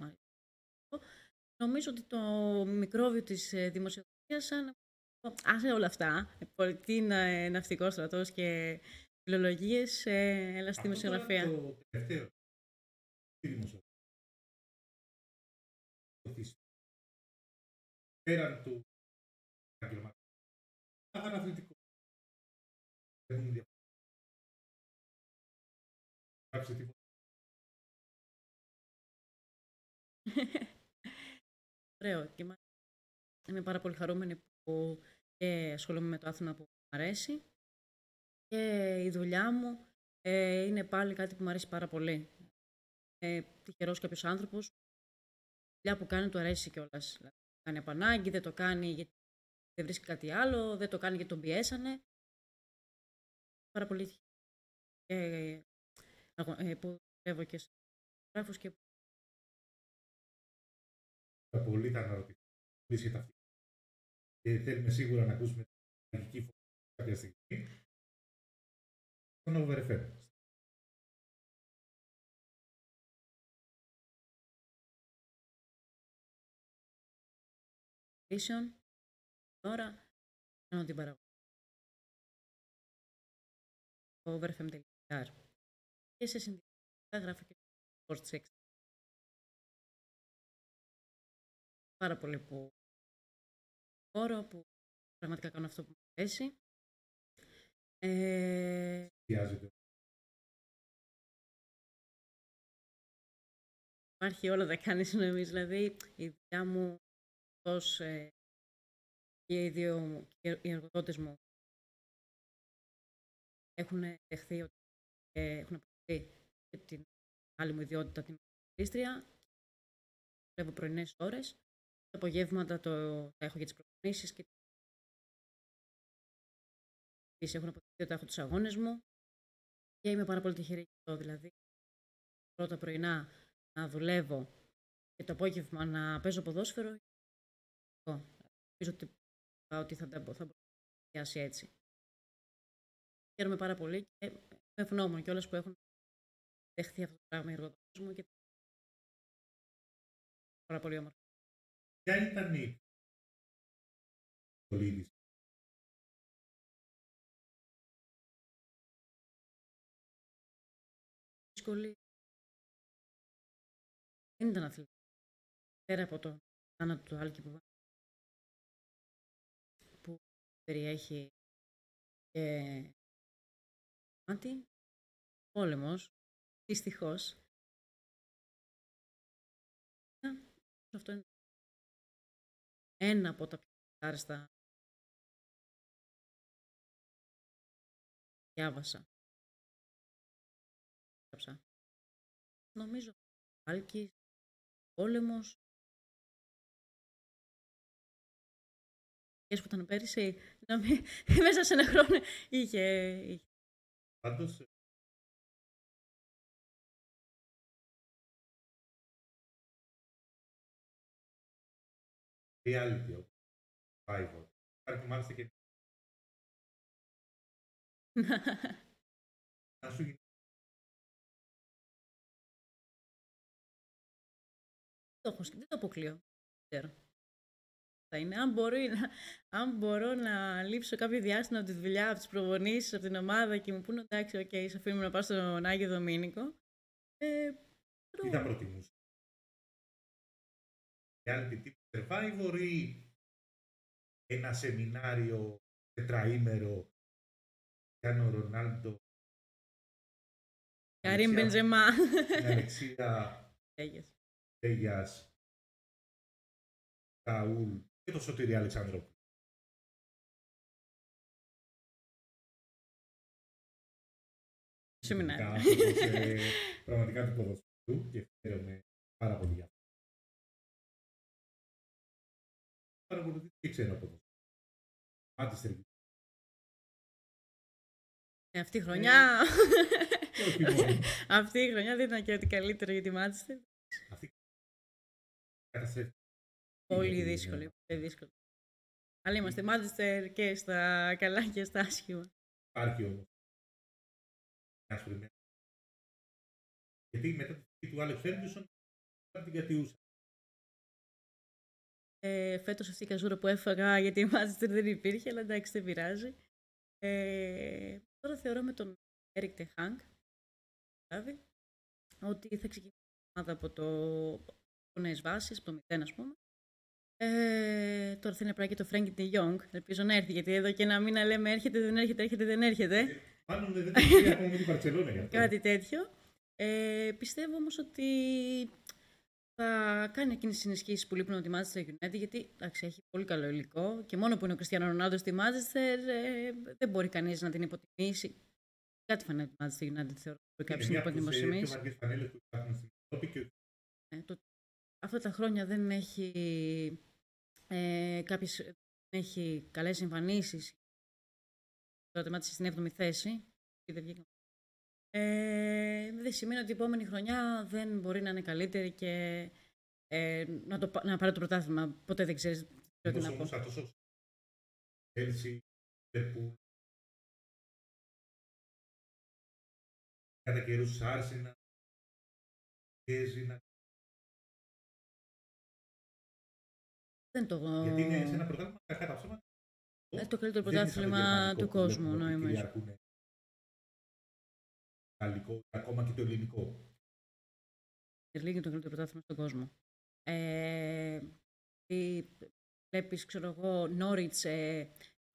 Νομίζω ότι το μικρόβιο της ε, δημοσιογραφίας, σαν άσε όλα αυτά, πολιτική ναυτικό στρατός και φιλολογίες, ε, έλα στη δημοσιογραφία. Το τελευταίο. Πέραν του επαγγελματικού, θα ήταν αθλητικό. Δεν μου διαφορετικό. Κάψε τίποτα. Ωραίο. Και είμαι πάρα πολύ χαρούμενη που και ασχολούμαι με το άθλημα που μου αρέσει και η δουλειά μου ε, είναι πάλι κάτι που μου αρέσει πάρα πολύ. Ε, τυχερός κάποιος άνθρωπος, η δουλειά που κάνει του αρέσει κιόλας. Δηλαδή, το κάνει από ανάγκη, δεν το κάνει γιατί δεν βρίσκει κάτι άλλο, δεν το κάνει γιατί τον πιέσανε. Πάρα πολύ και, ε, που δουλεύω και σε γράφους και πολύ θα αναρωτηθούν αυτή. Και θέλουμε σίγουρα να ακούσουμε την αγγλική φωνή κάποια στιγμή. Στον Overfm. Τώρα κάνω την παραγωγή. Το overfm.gr και σε συνδυασία γράφω και sports Πάρα πολύ που χώρο που πραγματικά κάνω αυτό που μου αρέσει. Ε... Υπάρχει όλα τα κάνεις νομίζεις, δηλαδή η δουλειά μου ως ε, και οι δύο και οι εργοδότες μου έχουν δεχθεί ότι ε, έχουν αποδεχθεί την άλλη μου ιδιότητα την ministrία. Βλέπω πρωινές ώρες. Τα απογεύματα το, τα έχω για τις προπονήσεις και Επίσης έχουν αποδεχθεί ότι έχω τους αγώνες μου και είμαι πάρα πολύ τυχερή για αυτό. Δηλαδή, πρώτα πρωινά να δουλεύω και το απόγευμα να παίζω ποδόσφαιρο. Νομίζω ότι ότι θα, θα μπορούσε να έτσι. Χαίρομαι πάρα πολύ και με ευγνώμων κιόλας που έχουν δεχθεί αυτό το πράγμα οι εργοδότες μου και πάρα πολύ όμορφο. Ποια ήταν η πολύ δύσκολη δεν ήταν αθλητική. Πέρα από το θάνατο του Άλκη που περιέχει και μάτι, πόλεμος, δυστυχώς. Αυτό είναι ένα από τα πιο άριστα διάβασα. Νομίζω, Άλκης, πόλεμος, που ήταν πέρυσι, μέσα σε ένα χρόνο είχε... είχε. Πάντως, reality, Fiverr. Υπάρχει μάλιστα και να σου γίνει Δεν το αποκλείω. Δεν θα είναι. Αν, μπορεί να, αν μπορώ να λείψω κάποιο διάστημα από τη δουλειά, από τις προπονήσεις, από την ομάδα και μου πούνε εντάξει, OK, okay, σε αφήνουμε να πάω στον Άγιο Δομίνικο. Ε, Τι θα προτιμούσε. Reality τύπου Survivor ή ένα σεμινάριο τετραήμερο Γιάννο Ρονάλντο. Καρύμ Μπεντζεμά. Την Αλεξία. Τέγιας Καούλ και το Σωτήρι Αλεξάνδρου. σεμινάρια. άνθρωπος, ε, πραγματικά του ποδοσφαίρου και χαίρομαι πάρα πολύ για αυτό. Παρακολουθείτε και ξένο ποδοσφαίρο. Manchester United. Ε, αυτή η χρονιά. Και όχι μόνο. αυτή η χρονιά δεν ήταν και ότι καλύτερο για τη Μάντσεστερ. Αυτή η καταστρέφει. Πολύ Είναι, δύσκολη. είναι. Πολύ δύσκολη. Αλλά είμαστε Μάντσεστερ και στα καλά και στα άσχημα. Υπάρχει όμως ένας προηγούμενος. Γιατί μετά τη φυγή του Άλεξ Φέργκισον την κατιούσα. Ε, φέτος αυτή η καζούρα που έφαγα γιατί η Μάντσεστερ δεν υπήρχε, αλλά εντάξει δεν πειράζει. Ε, τώρα θεωρώ με τον Eric Tehang, δηλαδή, ότι θα ξεκινήσει η ομάδα από το από νέες βάσεις, από το 0 ας πούμε. Ε, τώρα θέλει να πράγει και το Frankie de Jong. Ελπίζω να έρθει, γιατί εδώ και ένα μήνα λέμε έρχεται, δεν έρχεται, έρχεται, δεν έρχεται. Μάλλον δεν έχει βγει ακόμα με την Παρσελόνα γι' αυτό. Κάτι τέτοιο. Ε, πιστεύω όμως ότι θα κάνει εκείνες τις ενισχύσεις που λείπουν από τη Manchester United, γιατί εντάξει, έχει πολύ καλό υλικό και μόνο που είναι ο Κριστιανό Ρονάλντο στη Manchester ε, δεν μπορεί κανείς να την υποτιμήσει. Κάτι φανεί από τη Manchester United, θεωρώ ότι κάποιος Είναι την μια από τις, ε, πιο υποτιμήσει. βαριές φανέλες που υπάρχουν στην Ευρώπη και Ε, το- αυτά τα χρόνια δεν έχει, ε, κάποιες, δεν έχει καλές εμφανίσεις. Τώρα τεμάτισε στην 7η θέση και δεν βγήκε. Ε, δεν σημαίνει ότι η επόμενη χρονιά δεν μπορεί να είναι καλύτερη και ε, να, το, πα- να πάρει το πρωτάθλημα. Ποτέ δεν ξέρεις τι Μήπως να πω. όμως θα τόσο Chelsea, Liverpool, κατά καιρούς Arsenal, πιέζει να... Δεν το... Γιατί είναι σε ένα πρωτάθλημα κακά τα ψέματα. Ε, το καλύτερο δεν είναι σαν το πρωτάθλημα γερμανικό του που κόσμου, βλέπουμε ότι νομίζω. κυριαρχούν γαλλικό, ακόμα και το ελληνικό. Premier League είναι το καλύτερο πρωτάθλημα στον κόσμο. Ε, τι βλέπεις, ξέρω εγώ, Norwich, ε,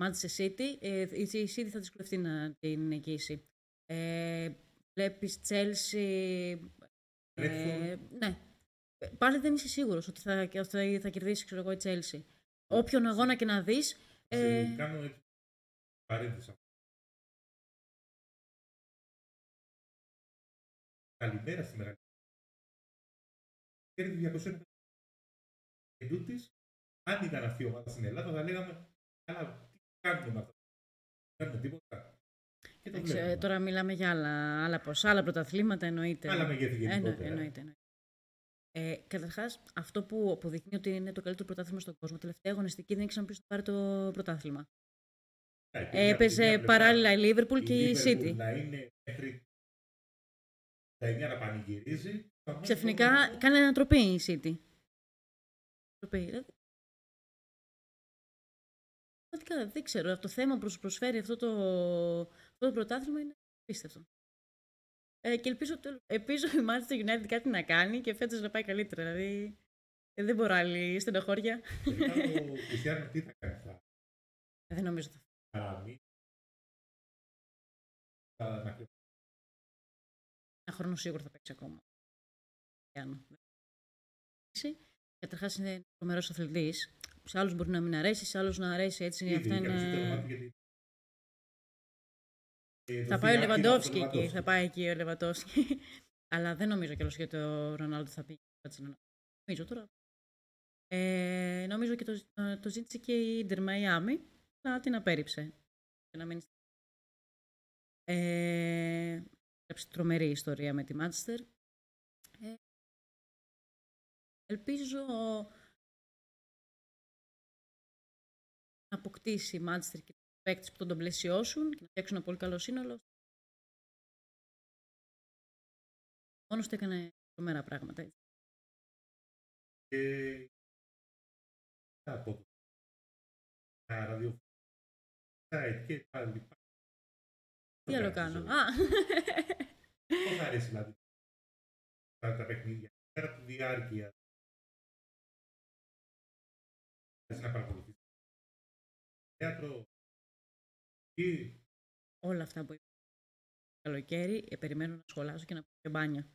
Manchester City, ε, η City θα δυσκολευτεί να την νικήσει. Ε, βλέπεις Chelsea, ε, ναι. Ε, Πάλι δεν είσαι σίγουρος ότι θα, θα, θα κερδίσει, ξέρω εγώ, η Chelsea. Όποιον αγώνα και να δεις, ε, Σε κάνω έτσι παρένθεση. Καλημέρα στη μεγάλη. Κέρδη 200 Εν τούτης, αν ήταν αυτή η ομάδα στην Ελλάδα, θα λέγαμε, καλά, τι κάνουμε με αυτό; Δεν κάνουμε τίποτα. Και το εντάξει, ε, βλέπουμε. τώρα μιλάμε για άλλα, άλλα ποσά, άλλα πρωταθλήματα, εννοείται. Άλλα μεγέθη Εννο- γενικότερα. εννοείται, εννοείται. Ε, Καταρχάς, αυτό που αποδεικνύει ότι είναι το καλύτερο πρωτάθλημα στον κόσμο, τελευταία αγωνιστική δεν ήξεραν ποιο θα πάρει το πρωτάθλημα. Ναι, και από τη μια Έπαιζε πλευρά, παράλληλα η Liverpool η και η Liverpool City. Να είναι μέχρι τα 9 να πανηγυρίζει. θα Ξαφνικά μόνο- κάνει ανατροπή η City. Ανατροπή. Δηλαδή, Πραγματικά δεν ξέρω. Το θέμα που σου προσφέρει αυτό το, αυτό το πρωτάθλημα είναι απίστευτο. Ε, και ελπίζω, το- ελπίζω η Manchester United κάτι να κάνει και φέτος να πάει καλύτερα. Δηλαδή, ε, δεν μπορώ άλλη στενοχώρια. Τελικά ο Κριστιανό τι θα κάνει, θα Ε, δεν νομίζω θα παραμείνει. Θα ανακοινώσει. Ένα χρόνο σίγουρα θα παίξει ακόμα. Πιάνω. Καταρχάς είναι τρομερός αθλητής. Σε άλλους μπορεί να μην αρέσει, σε άλλους να αρέσει έτσι. Ήδη Αυτά είχε περισσότερο είναι... μάτι γιατί- Ε, το Θα πάει ο Φινάκι Λεβαντόφσκι είναι ο εκεί. Θα πάει εκεί ο Λεβαντόφσκι. Αλλά δεν νομίζω κιόλας και το Ρονάλντο θα πει. Νομίζω τώρα. Ε, νομίζω και το, το ζήτησε και η Ιντερ Μαϊάμι, αλλά την απέρριψε. Για να μείνει στη- Ε, έγραψε τρομερή ιστορία με τη Μάντσεστερ. Ε, ελπίζω να αποκτήσει η Μάντσεστερ και τους παίκτες που τον, τον πλαισιώσουν και να φτιάξουν ένα πολύ καλό σύνολο. Μόνος του έκανε τρομερά πράγματα. έτσι. Και από το τα ραδιοφωνικά site και τα λοιπά. Τι Το άλλο κάνεις κάνω. στη ζωή. Α, Πώς αρέσει δηλαδή τα, τα παιχνίδια, πέρα από τη διάρκεια; Θες να παρακολουθείς θέατρο ή όλα αυτά που είπα. Το καλοκαίρι ε, περιμένω να σχολάσω και να πω και μπάνιο.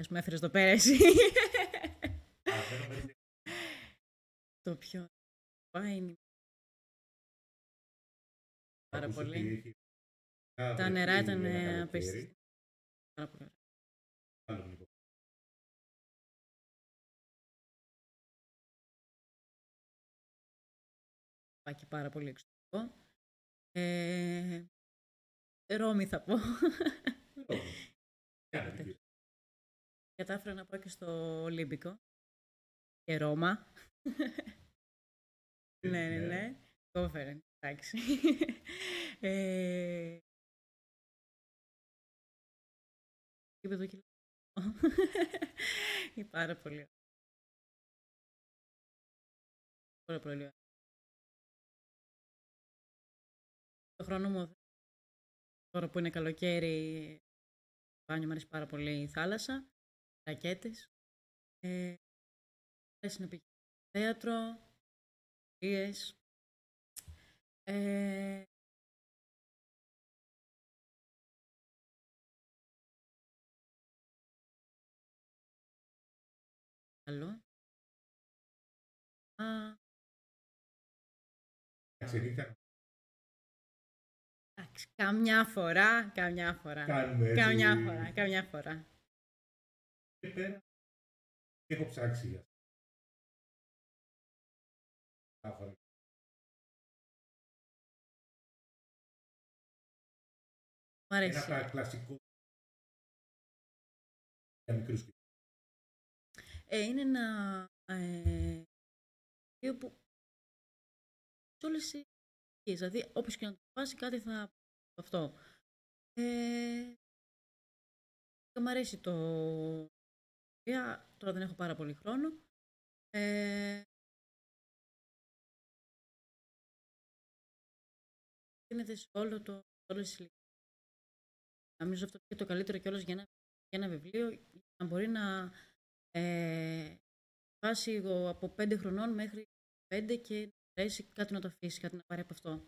Ας με έφερες εδώ πέρα εσύ. α, δεν νομίζω το πιο πάει είναι πάρα ακούς ότι πολύ. έχει- Τα βρεθεί νερά ήταν ένα ε, καλοκαίρι. απίστευτα. Πάρα πολύ ωραία. Άλλο λοιπόν. Πάει πάρα πολύ εξωτικό. Ε, Ρώμη θα πω. Ρώμη. Κάνε την κύριε. Κατάφερα να πάω και στο Ολύμπικο. Και Ρώμα. ναι, ναι, ναι. Κόφερε, εντάξει. ε, είπε το κιλό. Είναι πάρα πολύ ωραία. Πάρα πολύ ωραία. Το χρόνο μου, τώρα που είναι καλοκαίρι, μπάνιο μου αρέσει πάρα πολύ η θάλασσα, ρακέτες. Ε, αρέσει να πηγαίνω στο θέατρο, φιλίες. Ε, Άλλο. Α, Ξενύχτα. εντάξει, καμιά φορά, καμιά φορά. Κάνουμε έτσι. Καμιά φορά, καμιά φορά. Και πέρα. Έχω ψάξει για διάφορα. Μ' Ένα αρέσει. από τα κλασικό για μικρούς και Ε, είναι ένα ε, βιβλίο που σε όλες τις ηλικίες, δηλαδή όποιος και να το βάσει κάτι θα από αυτό. Ε, και μ' αρέσει το βιβλία, τώρα δεν έχω πάρα πολύ χρόνο. Ε, γίνεται σε όλο το, σε όλες τις ηλικίες. Νομίζω αυτό είναι το καλύτερο κιόλας για ένα, για ένα βιβλίο, για να μπορεί να ε, φτάσει εγώ από 5 χρονών μέχρι 5 και να αρέσει κάτι να το αφήσει, κάτι να πάρει από αυτό.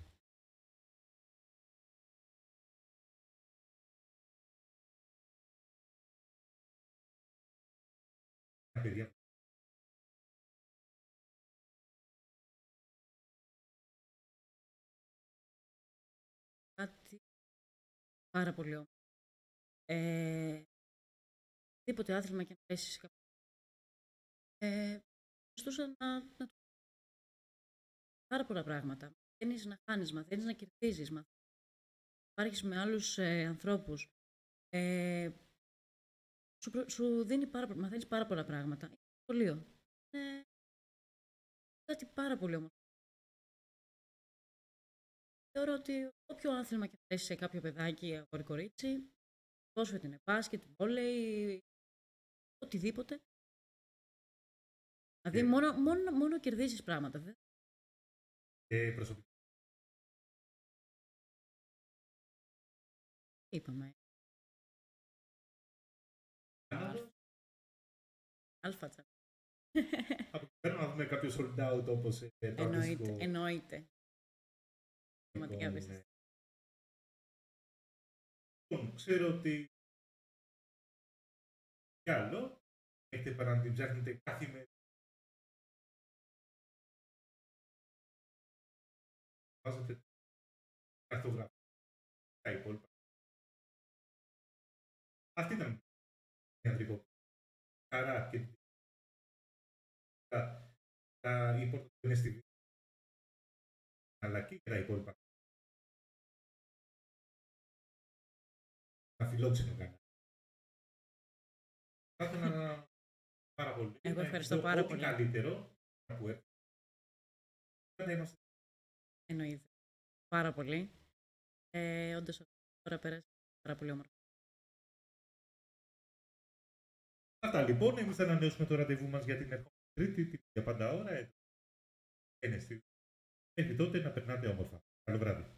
παιδιά. Κάτι πάρα πολύ όμορφο. Ε, τίποτε άθλημα και να αρέσει σε κάποιον. Ε, ζητούσα να, να το πάρα πολλά πράγματα. Μαθαίνεις να χάνεις, μαθαίνεις να κερδίζεις, μαθαίνεις να υπάρχεις με άλλους ε, ανθρώπους. Ε, σου, προ- σου δίνει πάρα, πο- μαθαίνεις πάρα πολλά πράγματα. Είναι σχολείο. Είναι κάτι πάρα πολύ όμορφο. Θεωρώ ότι όποιο άθλημα και να αρέσει σε κάποιο παιδάκι, αγόρι κορίτσι, πόσο είναι μπάσκετ, βόλεϊ, οτιδήποτε. Δηλαδή, Ε. μόνο, μόνο, μόνο κερδίζεις πράγματα. Δεν Και προσωπικά. είπαμε. Άναδος. Αλφατσα. Από εκεί πέρα να δούμε κάποιο sold out όπως ε, το εννοείται, αντίστοιχο εννοείται. Πραγματικά Λοιπόν, απίστευτο. Λοιπόν, ξέρω ότι κι άλλο έχετε παρά να την ψάχνετε καθημερινά. Βάζετε καρτογραφία τα υπόλοιπα. Αυτή ήταν η ανδρικό. Χαρά και τα, τα υπόλοιπα που είναι στη βίντεο. Αλλά και τα υπόλοιπα. Να φιλόξενο κανένα. Θα ήθελα να πάρα πολύ. Εγώ να ευχαριστώ ευχηθώ πάρα ό,τι πολύ. καλύτερο που έρθει. Να είμαστε Εννοείται. Πάρα πολύ. Ε, όντως, τώρα πέρασε πάρα πολύ όμορφα. Αυτά λοιπόν. Εμείς θα ανανεώσουμε το ραντεβού μας για την ερχόμενη Τρίτη, την για πάντα ώρα. Ε, Είναι στη- Μέχρι τότε να περνάτε όμορφα. Καλό βράδυ.